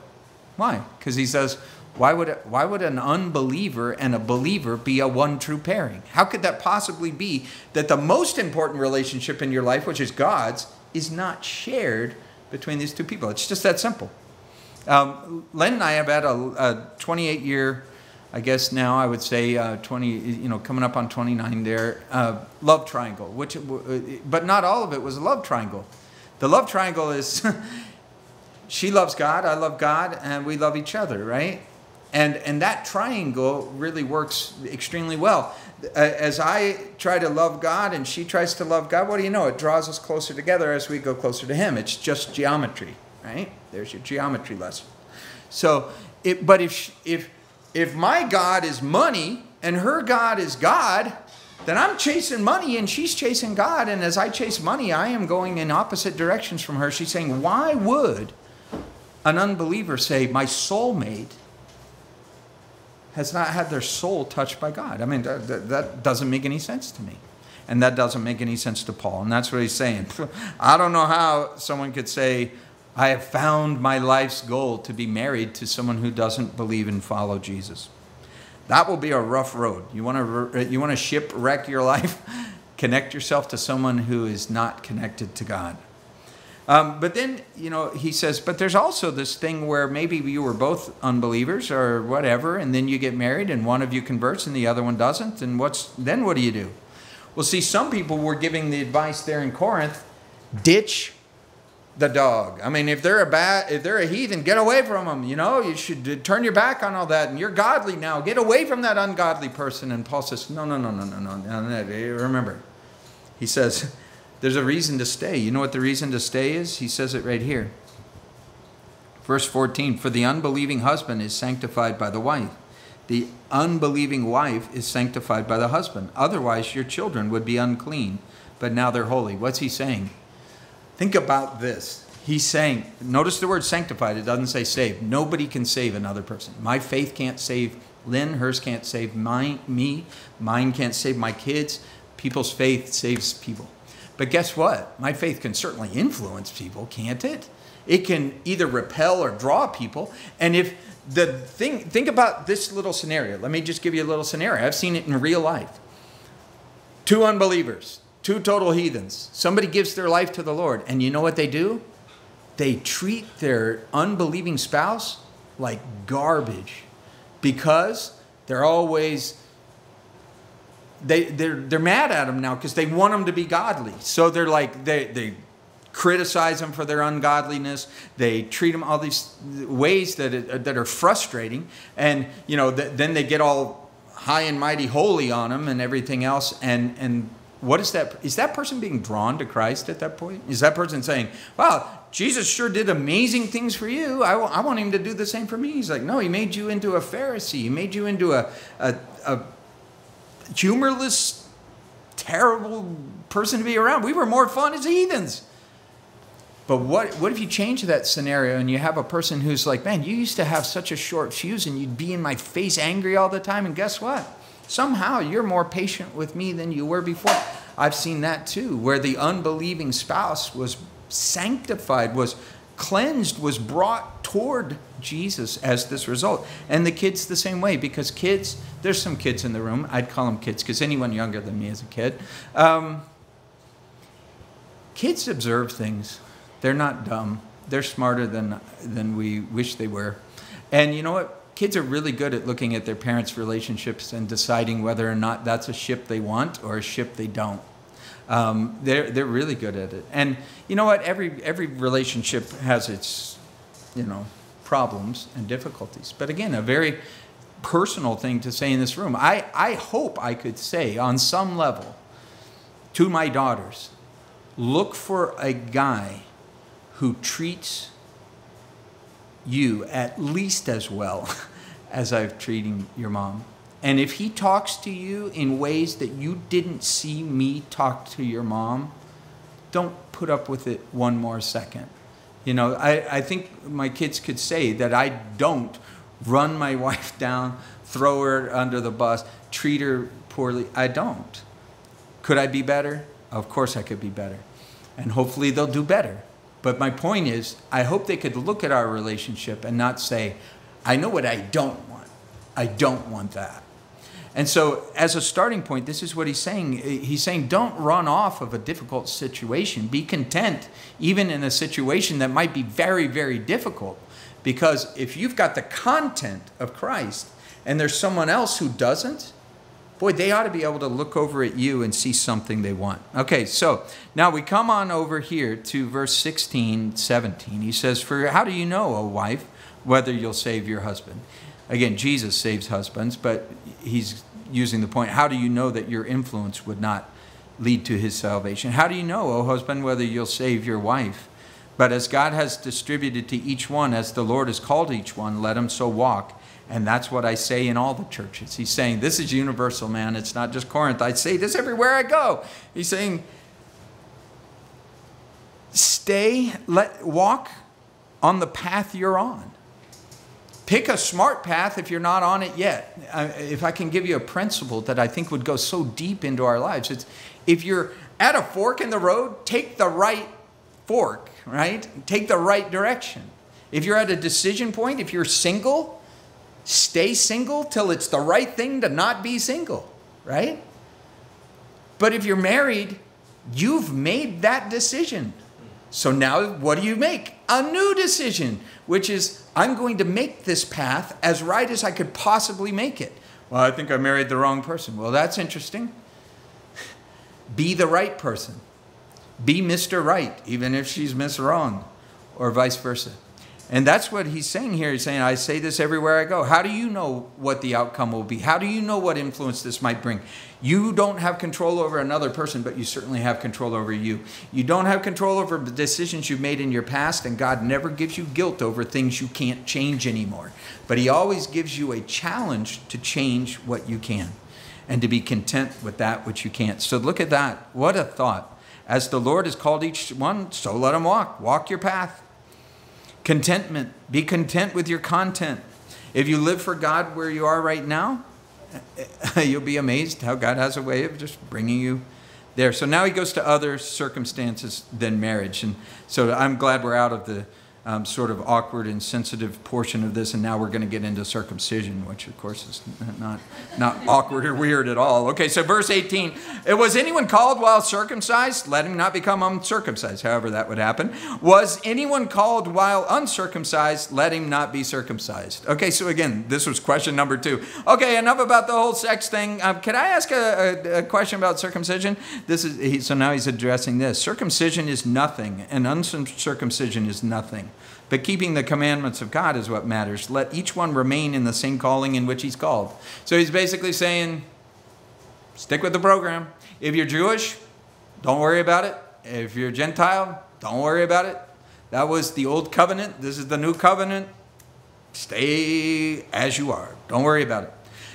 Why? Because he says, Why would, why would an unbeliever and a believer be a one true pairing? How could that possibly be that the most important relationship in your life, which is God's, is not shared between these two people? It's just that simple. Um, Lynn and I have had a, a 28 year, I guess now I would say uh, 20, you know, coming up on 29 there, uh, love triangle, which, but not all of it was a love triangle. The love triangle is she loves God, I love God, and we love each other, right? And, and that triangle really works extremely well. As I try to love God and she tries to love God, what do you know? It draws us closer together as we go closer to Him. It's just geometry, right? There's your geometry lesson. So, it, but if, if, if my God is money and her God is God, then I'm chasing money and she's chasing God. And as I chase money, I am going in opposite directions from her. She's saying, Why would an unbeliever say, My soulmate has not had their soul touched by God. I mean, that, that, doesn't make any sense to me. And that doesn't make any sense to Paul. And that's what he's saying. I don't know how someone could say, I have found my life's goal to be married to someone who doesn't believe and follow Jesus. That will be a rough road. You want to, you want to shipwreck your life? Connect yourself to someone who is not connected to God. Um, but then, you know, he says, but there's also this thing where maybe you were both unbelievers or whatever, and then you get married and one of you converts and the other one doesn't. And what's then what do you do? Well, see, some people were giving the advice there in Corinth ditch the dog. I mean, if they're a bad, if they're a heathen, get away from them. You know, you should turn your back on all that, and you're godly now. Get away from that ungodly person. And Paul says, no, no, no, no, no, no. no. Remember, he says, there's a reason to stay. You know what the reason to stay is? He says it right here. Verse 14 For the unbelieving husband is sanctified by the wife, the unbelieving wife is sanctified by the husband. Otherwise, your children would be unclean, but now they're holy. What's he saying? Think about this. He's saying, notice the word sanctified, it doesn't say saved. Nobody can save another person. My faith can't save Lynn, hers can't save mine, me, mine can't save my kids. People's faith saves people. But guess what? My faith can certainly influence people, can't it? It can either repel or draw people. And if the thing, think about this little scenario. Let me just give you a little scenario. I've seen it in real life. Two unbelievers, two total heathens. Somebody gives their life to the Lord, and you know what they do? They treat their unbelieving spouse like garbage because they're always they they're they're mad at him now because they want him to be godly. So they're like they they criticize him for their ungodliness. They treat him all these ways that it, uh, that are frustrating, and you know th- then they get all high and mighty holy on him and everything else. And and what is that? Is that person being drawn to Christ at that point? Is that person saying, "Wow, Jesus sure did amazing things for you. I, I want him to do the same for me." He's like, "No, he made you into a Pharisee. He made you into a a, a humorless, terrible person to be around. We were more fun as heathens. But what, what if you change that scenario and you have a person who's like, man, you used to have such a short fuse and you'd be in my face angry all the time, and guess what? Somehow you're more patient with me than you were before. I've seen that too, where the unbelieving spouse was sanctified, was cleansed, was brought toward Jesus as this result. And the kids the same way, because kids, there's some kids in the room. I'd call them kids, because anyone younger than me is a kid. Um, kids observe things. They're not dumb. They're smarter than, than we wish they were. And you know what? Kids are really good at looking at their parents' relationships and deciding whether or not that's a ship they want or a ship they don't. Um, they're they're really good at it. And you know what? Every every relationship has its you know problems and difficulties. But again, a very personal thing to say in this room. I, I hope I could say on some level to my daughters, look for a guy who treats you at least as well as I've treating your mom. And if he talks to you in ways that you didn't see me talk to your mom, don't put up with it one more second. You know, I, I think my kids could say that I don't run my wife down, throw her under the bus, treat her poorly. I don't. Could I be better? Of course I could be better. And hopefully they'll do better. But my point is, I hope they could look at our relationship and not say, I know what I don't want. I don't want that. And so, as a starting point, this is what he's saying. He's saying, don't run off of a difficult situation. Be content, even in a situation that might be very, very difficult. Because if you've got the content of Christ and there's someone else who doesn't, boy, they ought to be able to look over at you and see something they want. Okay, so now we come on over here to verse 16, 17. He says, For how do you know, O wife, whether you'll save your husband? Again, Jesus saves husbands, but he's using the point how do you know that your influence would not lead to his salvation? How do you know, O husband, whether you'll save your wife? But as God has distributed to each one, as the Lord has called each one, let him so walk. And that's what I say in all the churches. He's saying, This is universal, man. It's not just Corinth. I say this everywhere I go. He's saying, Stay, let walk on the path you're on pick a smart path if you're not on it yet. if I can give you a principle that I think would go so deep into our lives, it's if you're at a fork in the road, take the right fork, right? Take the right direction. If you're at a decision point, if you're single, stay single till it's the right thing to not be single, right? But if you're married, you've made that decision. So now what do you make? A new decision, which is I'm going to make this path as right as I could possibly make it. Well, I think I married the wrong person. Well, that's interesting. Be the right person. Be Mr. Right, even if she's Miss Wrong, or vice versa. And that's what he's saying here. He's saying, I say this everywhere I go. How do you know what the outcome will be? How do you know what influence this might bring? You don't have control over another person, but you certainly have control over you. You don't have control over the decisions you've made in your past, and God never gives you guilt over things you can't change anymore. But He always gives you a challenge to change what you can and to be content with that which you can't. So look at that. What a thought. As the Lord has called each one, so let him walk. Walk your path. Contentment. Be content with your content. If you live for God where you are right now, you'll be amazed how God has a way of just bringing you there. So now he goes to other circumstances than marriage. And so I'm glad we're out of the um, sort of awkward and sensitive portion of this, and now we're going to get into circumcision, which of course is not not awkward or weird at all. Okay, so verse 18: It was anyone called while circumcised? Let him not become uncircumcised. However, that would happen. Was anyone called while uncircumcised? Let him not be circumcised. Okay, so again, this was question number two. Okay, enough about the whole sex thing. Um, can I ask a, a, a, question about circumcision? This is he, so now he's addressing this. Circumcision is nothing, and uncircumcision is nothing. But keeping the commandments of God is what matters. Let each one remain in the same calling in which he's called. So he's basically saying, stick with the program. If you're Jewish, don't worry about it. If you're Gentile, don't worry about it. That was the old covenant. This is the new covenant. Stay as you are. Don't worry about it.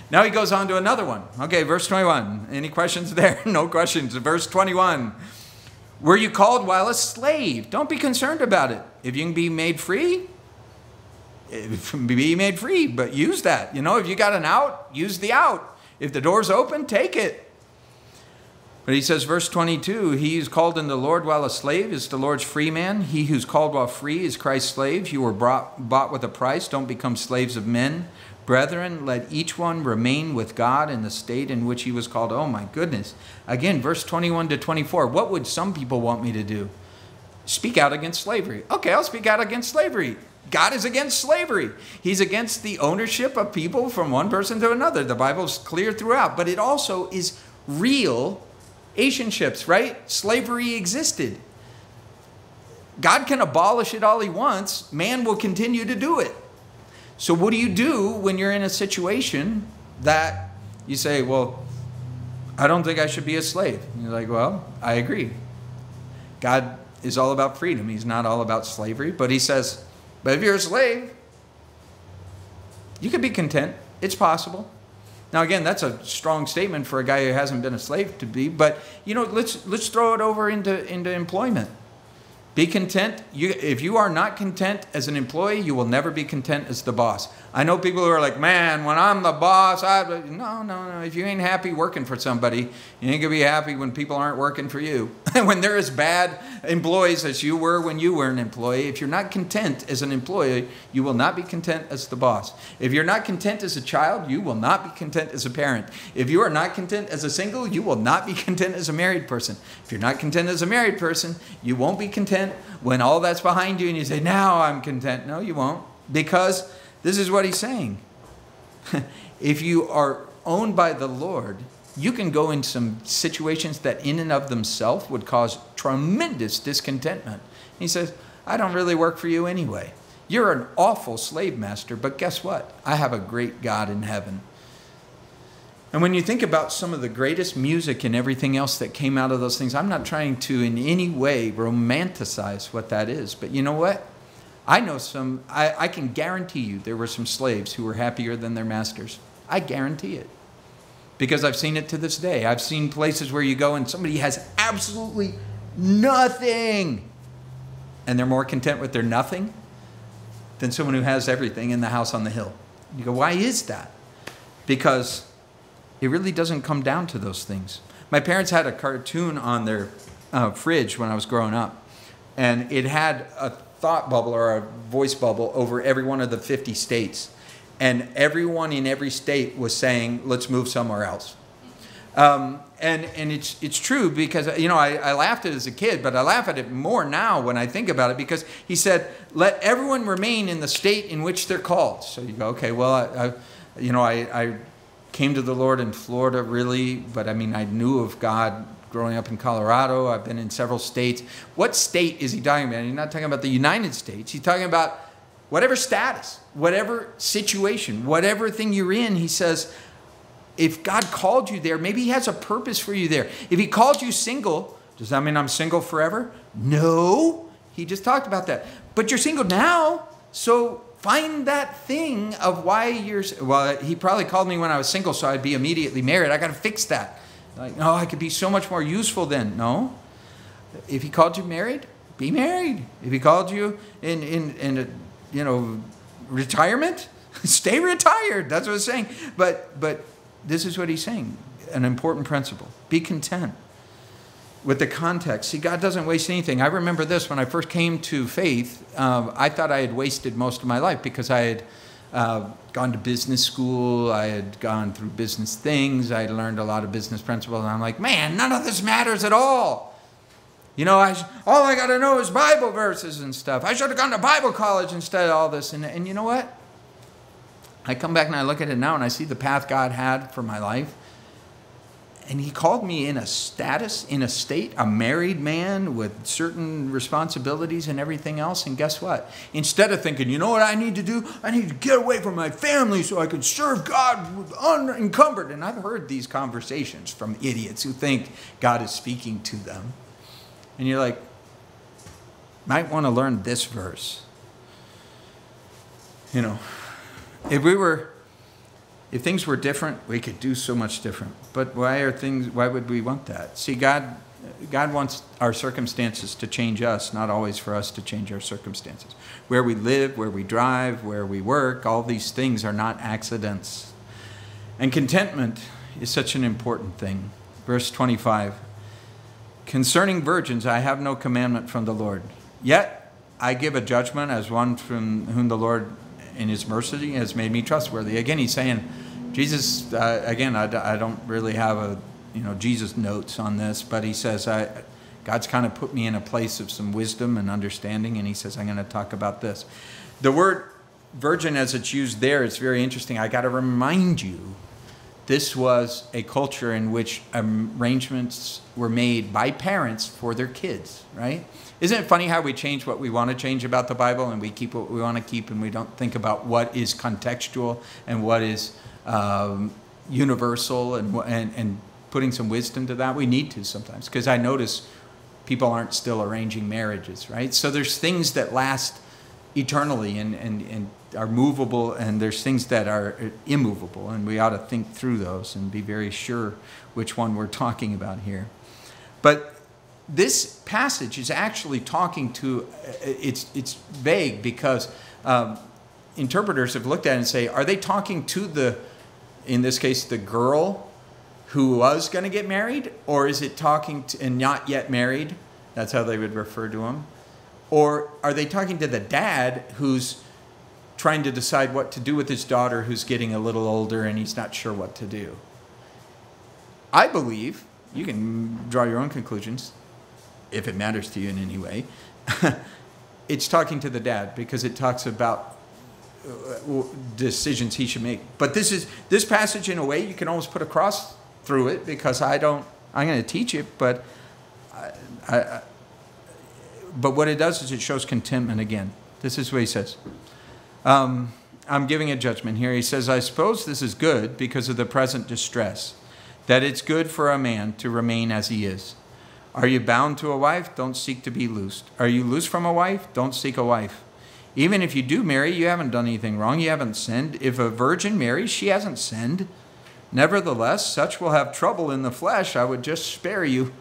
Now he goes on to another one. Okay, verse 21. Any questions there? no questions. Verse 21. Were you called while a slave? Don't be concerned about it. If you can be made free, be made free, but use that. You know, if you got an out, use the out. If the door's open, take it. But he says, verse 22 He who's called in the Lord while a slave is the Lord's free man. He who's called while free is Christ's slave. You were brought, bought with a price. Don't become slaves of men. Brethren, let each one remain with God in the state in which he was called. Oh my goodness. Again, verse 21 to 24. What would some people want me to do? Speak out against slavery. Okay, I'll speak out against slavery. God is against slavery. He's against the ownership of people from one person to another. The Bible's clear throughout, but it also is real relationships, right? Slavery existed. God can abolish it all he wants, man will continue to do it. So, what do you do when you're in a situation that you say, Well, I don't think I should be a slave? And you're like, Well, I agree. God is all about freedom, He's not all about slavery. But He says, But if you're a slave, you can be content. It's possible. Now, again, that's a strong statement for a guy who hasn't been a slave to be. But you know, let's let's throw it over into into employment. Be content. You, if you are not content as an employee, you will never be content as the boss. I know people who are like, man, when I'm the boss, I. No, no, no. If you ain't happy working for somebody, you ain't to be happy when people aren't working for you. when they're as bad employees as you were when you were an employee, if you're not content as an employee, you will not be content as the boss. If you're not content as a child, you will not be content as a parent. If you are not content as a single, you will not be content as a married person. If you're not content as a married person, you won't be content when all that's behind you and you say, now I'm content. No, you won't. Because this is what he's saying. if you are owned by the Lord, you can go in some situations that in and of themselves would cause tremendous discontentment. He says, I don't really work for you anyway. You're an awful slave master, but guess what? I have a great God in heaven. And when you think about some of the greatest music and everything else that came out of those things, I'm not trying to in any way romanticize what that is. But you know what? I know some, I, I can guarantee you there were some slaves who were happier than their masters. I guarantee it. Because I've seen it to this day. I've seen places where you go and somebody has absolutely nothing. And they're more content with their nothing than someone who has everything in the house on the hill. You go, why is that? Because it really doesn't come down to those things. My parents had a cartoon on their uh, fridge when I was growing up, and it had a thought bubble or a voice bubble over every one of the 50 states. And everyone in every state was saying, let's move somewhere else. Um, and and it's, it's true because, you know, I, I laughed at it as a kid, but I laugh at it more now when I think about it because he said, let everyone remain in the state in which they're called. So you go, okay, well, I, I you know, I, I came to the Lord in Florida really, but I mean, I knew of God growing up in Colorado. I've been in several states. What state is he talking about? He's not talking about the United States. He's talking about whatever status, whatever situation, whatever thing you're in. He says, if God called you there, maybe he has a purpose for you there. If he called you single, does that mean I'm single forever? No. He just talked about that. But you're single now, so find that thing of why you're well he probably called me when i was single so i'd be immediately married i got to fix that like, no, I could be so much more useful then. No. If he called you married, be married. If he called you in, in, in a, you know, retirement, stay retired. That's what it's saying. But, but this is what he's saying an important principle be content with the context. See, God doesn't waste anything. I remember this when I first came to faith, uh, I thought I had wasted most of my life because I had uh, gone to business school. I had gone through business things. I learned a lot of business principles. And I'm like, man, none of this matters at all. You know, I, all I got to know is Bible verses and stuff. I should have gone to Bible college instead of all this. And, and you know what? I come back and I look at it now and I see the path God had for my life and he called me in a status, in a state, a married man with certain responsibilities and everything else. And guess what? Instead of thinking, you know what I need to do? I need to get away from my family so I can serve God unencumbered. And I've heard these conversations from idiots who think God is speaking to them. And you're like, might want to learn this verse. You know, if we were if things were different, we could do so much different. But why are things? Why would we want that? See, God, God wants our circumstances to change us, not always for us to change our circumstances. Where we live, where we drive, where we work, all these things are not accidents. And contentment is such an important thing. Verse 25 Concerning virgins, I have no commandment from the Lord. Yet I give a judgment as one from whom the Lord in his mercy has made me trustworthy. Again, he's saying, Jesus, uh, again, I, I don't really have a, you know, Jesus notes on this, but he says, I, God's kind of put me in a place of some wisdom and understanding, and he says, I'm going to talk about this. The word virgin, as it's used there, is very interesting. I got to remind you, this was a culture in which arrangements were made by parents for their kids, right? Isn't it funny how we change what we want to change about the Bible and we keep what we want to keep and we don't think about what is contextual and what is um, universal and, and, and putting some wisdom to that? We need to sometimes because I notice people aren't still arranging marriages, right? So there's things that last eternally and, and, and are movable and there's things that are immovable and we ought to think through those and be very sure which one we're talking about here. But this passage is actually talking to, it's, it's vague because um, interpreters have looked at it and say, are they talking to the, in this case, the girl who was going to get married? Or is it talking to, and not yet married? That's how they would refer to him. Or are they talking to the dad who's trying to decide what to do with his daughter who's getting a little older and he's not sure what to do? I believe, you can draw your own conclusions if it matters to you in any way. it's talking to the dad because it talks about uh, decisions he should make. But this is this passage in a way you can almost put a cross through it because I don't. I'm going to teach it, but I, I, but what it does is it shows contentment again. This is what he says. Um, I'm giving a judgment here. He says, I suppose this is good because of the present distress, that it's good for a man to remain as he is. Are you bound to a wife? Don't seek to be loosed. Are you loose from a wife? Don't seek a wife. Even if you do marry, you haven't done anything wrong. You haven't sinned. If a virgin marries, she hasn't sinned. Nevertheless, such will have trouble in the flesh. I would just spare you.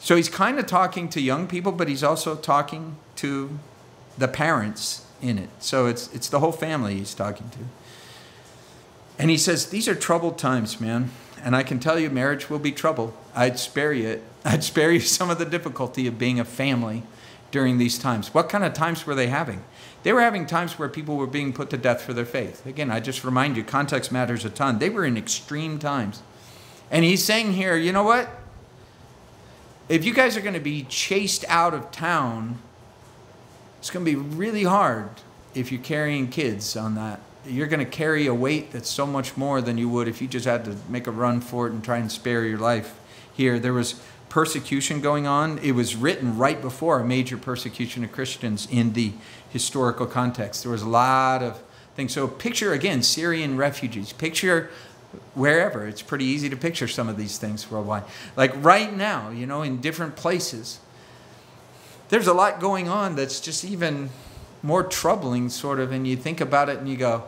So he's kind of talking to young people, but he's also talking to the parents in it. So it's, it's the whole family he's talking to. And he says, These are troubled times, man. And I can tell you, marriage will be trouble. I'd spare you it. I'd spare you some of the difficulty of being a family during these times. What kind of times were they having? They were having times where people were being put to death for their faith. Again, I just remind you, context matters a ton. They were in extreme times. And he's saying here, you know what? If you guys are going to be chased out of town, it's going to be really hard if you're carrying kids on that. You're going to carry a weight that's so much more than you would if you just had to make a run for it and try and spare your life here. There was persecution going on. It was written right before a major persecution of Christians in the historical context. There was a lot of things. So picture again Syrian refugees. Picture wherever. It's pretty easy to picture some of these things worldwide. Like right now, you know, in different places. There's a lot going on that's just even more troubling, sort of, and you think about it and you go,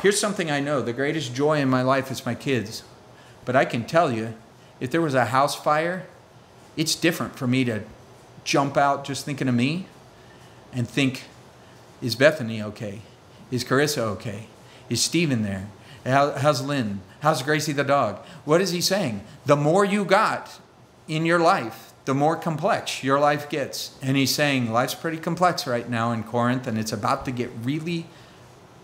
here's something I know. The greatest joy in my life is my kids. But I can tell you, if there was a house fire, it's different for me to jump out just thinking of me and think, is Bethany okay? Is Carissa okay? Is Stephen there? How, how's Lynn? How's Gracie the dog? What is he saying? The more you got in your life, the more complex your life gets. And he's saying life's pretty complex right now in Corinth, and it's about to get really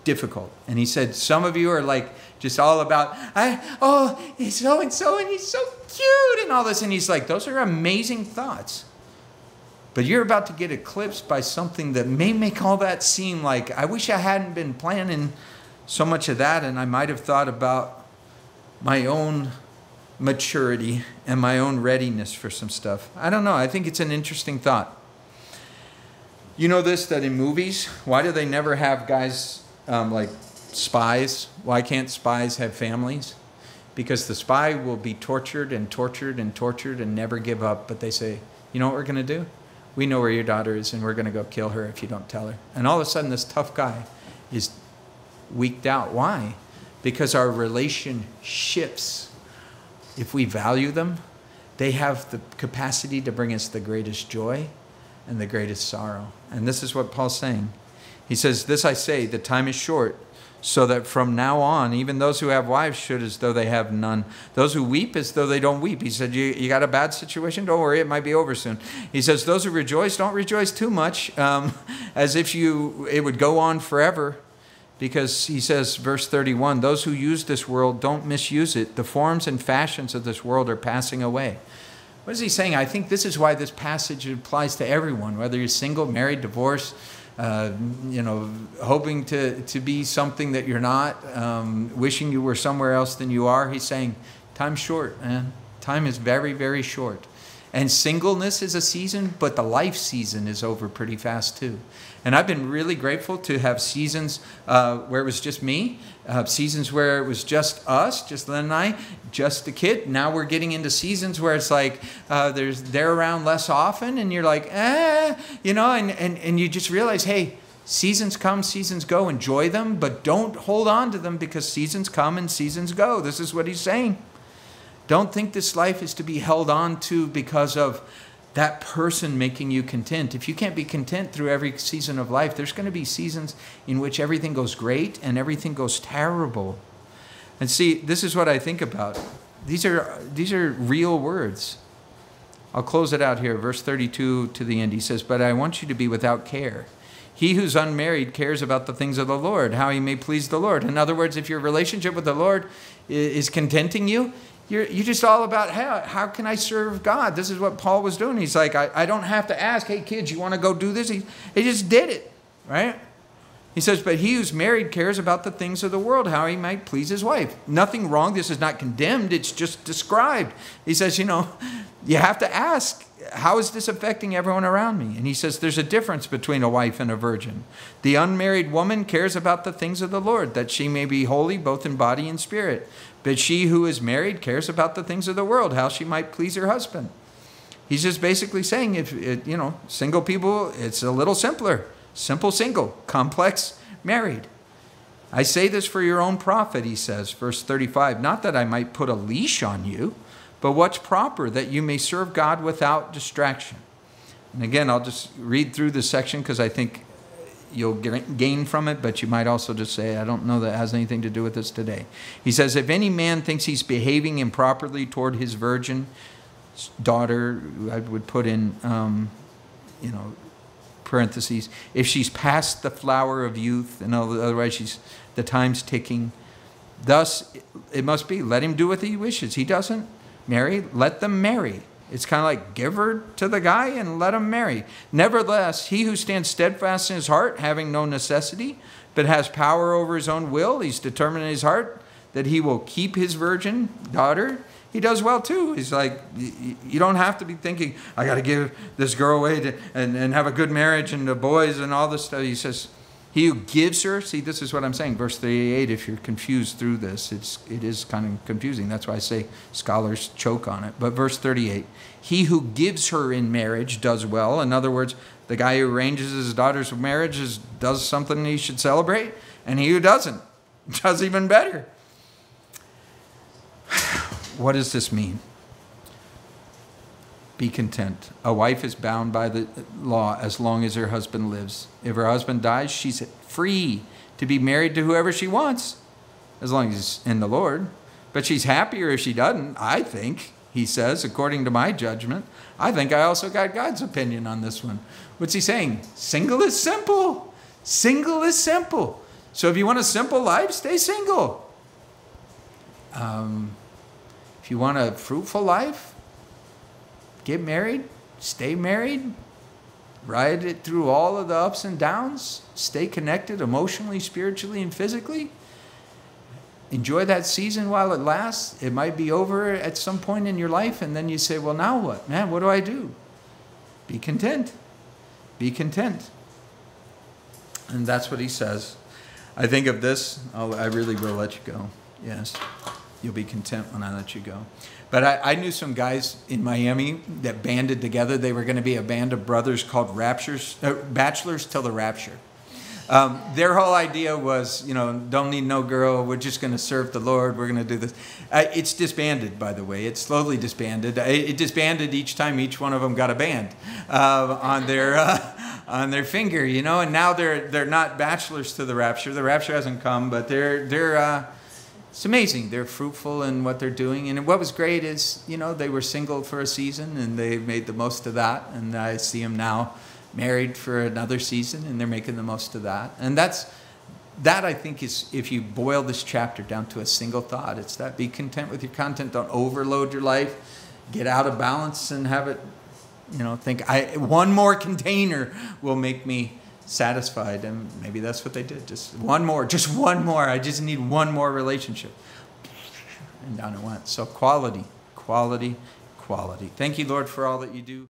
difficult. And he said, Some of you are like just all about, I, oh, he's so and so, and he's so cute, and all this. And he's like, Those are amazing thoughts. But you're about to get eclipsed by something that may make all that seem like, I wish I hadn't been planning so much of that, and I might have thought about my own maturity and my own readiness for some stuff. I don't know. I think it's an interesting thought. You know this that in movies, why do they never have guys um, like spies. Why can't spies have families? Because the spy will be tortured and tortured and tortured and never give up. But they say, you know what we're going to do? We know where your daughter is and we're going to go kill her if you don't tell her. And all of a sudden, this tough guy is weaked out. Why? Because our relationships, if we value them, they have the capacity to bring us the greatest joy and the greatest sorrow. And this is what Paul's saying. He says, This I say, the time is short, so that from now on, even those who have wives should as though they have none. Those who weep as though they don't weep. He said, You, you got a bad situation? Don't worry, it might be over soon. He says, Those who rejoice, don't rejoice too much, um, as if you it would go on forever. Because he says, verse 31, those who use this world don't misuse it. The forms and fashions of this world are passing away. What is he saying? I think this is why this passage applies to everyone, whether you're single, married, divorced, uh, you know, hoping to, to be something that you're not, um, wishing you were somewhere else than you are. He's saying, time's short, man. Time is very, very short. And singleness is a season, but the life season is over pretty fast too. And I've been really grateful to have seasons uh, where it was just me, uh, seasons where it was just us, just Lynn and I, just the kid. Now we're getting into seasons where it's like uh, there's they're around less often, and you're like, eh, you know, and, and, and you just realize, hey, seasons come, seasons go, enjoy them, but don't hold on to them because seasons come and seasons go. This is what he's saying. Don't think this life is to be held on to because of that person making you content. If you can't be content through every season of life, there's going to be seasons in which everything goes great and everything goes terrible. And see, this is what I think about. These are these are real words. I'll close it out here, verse 32 to the end. He says, "But I want you to be without care." He who's unmarried cares about the things of the Lord, how he may please the Lord. In other words, if your relationship with the Lord is contenting you, you're, you're just all about how, how can I serve God? This is what Paul was doing. He's like, I, I don't have to ask, hey, kids, you want to go do this? He, he just did it, right? He says, but he who's married cares about the things of the world, how he might please his wife. Nothing wrong. This is not condemned, it's just described. He says, you know, you have to ask, how is this affecting everyone around me? And he says there's a difference between a wife and a virgin. The unmarried woman cares about the things of the Lord, that she may be holy both in body and spirit. But she who is married cares about the things of the world, how she might please her husband. He's just basically saying, if it, you know, single people, it's a little simpler. Simple single, complex married. I say this for your own profit, he says, verse 35. Not that I might put a leash on you but what's proper that you may serve God without distraction. And again, I'll just read through this section because I think you'll gain from it, but you might also just say, I don't know that has anything to do with this today. He says, If any man thinks he's behaving improperly toward his virgin daughter, I would put in, um, you know, parentheses, if she's past the flower of youth, and otherwise she's the time's ticking, thus it must be, let him do what he wishes. He doesn't marry, let them marry. It's kind of like give her to the guy and let him marry. Nevertheless, he who stands steadfast in his heart, having no necessity, but has power over his own will, he's determined in his heart that he will keep his virgin daughter. He does well too. He's like, you don't have to be thinking, I got to give this girl away to, and, and have a good marriage and the boys and all this stuff. He says, he who gives her, see, this is what I'm saying, verse 38, if you're confused through this, it's, it is kind of confusing. That's why I say scholars choke on it. But verse 38, he who gives her in marriage does well. In other words, the guy who arranges his daughter's marriage is, does something he should celebrate, and he who doesn't does even better. what does this mean? Be content. A wife is bound by the law as long as her husband lives. If her husband dies, she's free to be married to whoever she wants, as long as he's in the Lord. But she's happier if she doesn't, I think, he says, according to my judgment. I think I also got God's opinion on this one. What's he saying? Single is simple. Single is simple. So if you want a simple life, stay single. Um, if you want a fruitful life, get married, stay married, ride it through all of the ups and downs, stay connected emotionally, spiritually, and physically. Enjoy that season while it lasts. It might be over at some point in your life, and then you say, Well, now what? Man, what do I do? Be content. Be content. And that's what he says. I think of this, oh, I really will let you go. Yes. You'll be content when I let you go. But I, I knew some guys in Miami that banded together. They were going to be a band of brothers called Raptures, uh, Bachelors Till the Rapture. Um, their whole idea was, you know, don't need no girl. We're just going to serve the Lord. We're going to do this. Uh, it's disbanded, by the way. It's slowly disbanded. It, it, disbanded each time each one of them got a band uh, on their uh, on their finger, you know. And now they're they're not bachelors to the rapture. The rapture hasn't come, but they're they're uh, it's amazing. They're fruitful in what they're doing. And what was great is, you know, they were single for a season and they made the most of that. And I see them now married for another season and they're making the most of that. And that's, that I think is, if you boil this chapter down to a single thought, it's that be content with your content. Don't overload your life. Get out of balance and have it, you know, think, I, one more container will make me satisfied. And maybe that's what they did. Just one more, just one more. I just need one more relationship. And down it went. So quality, quality, quality. Thank you, Lord, for all that you do.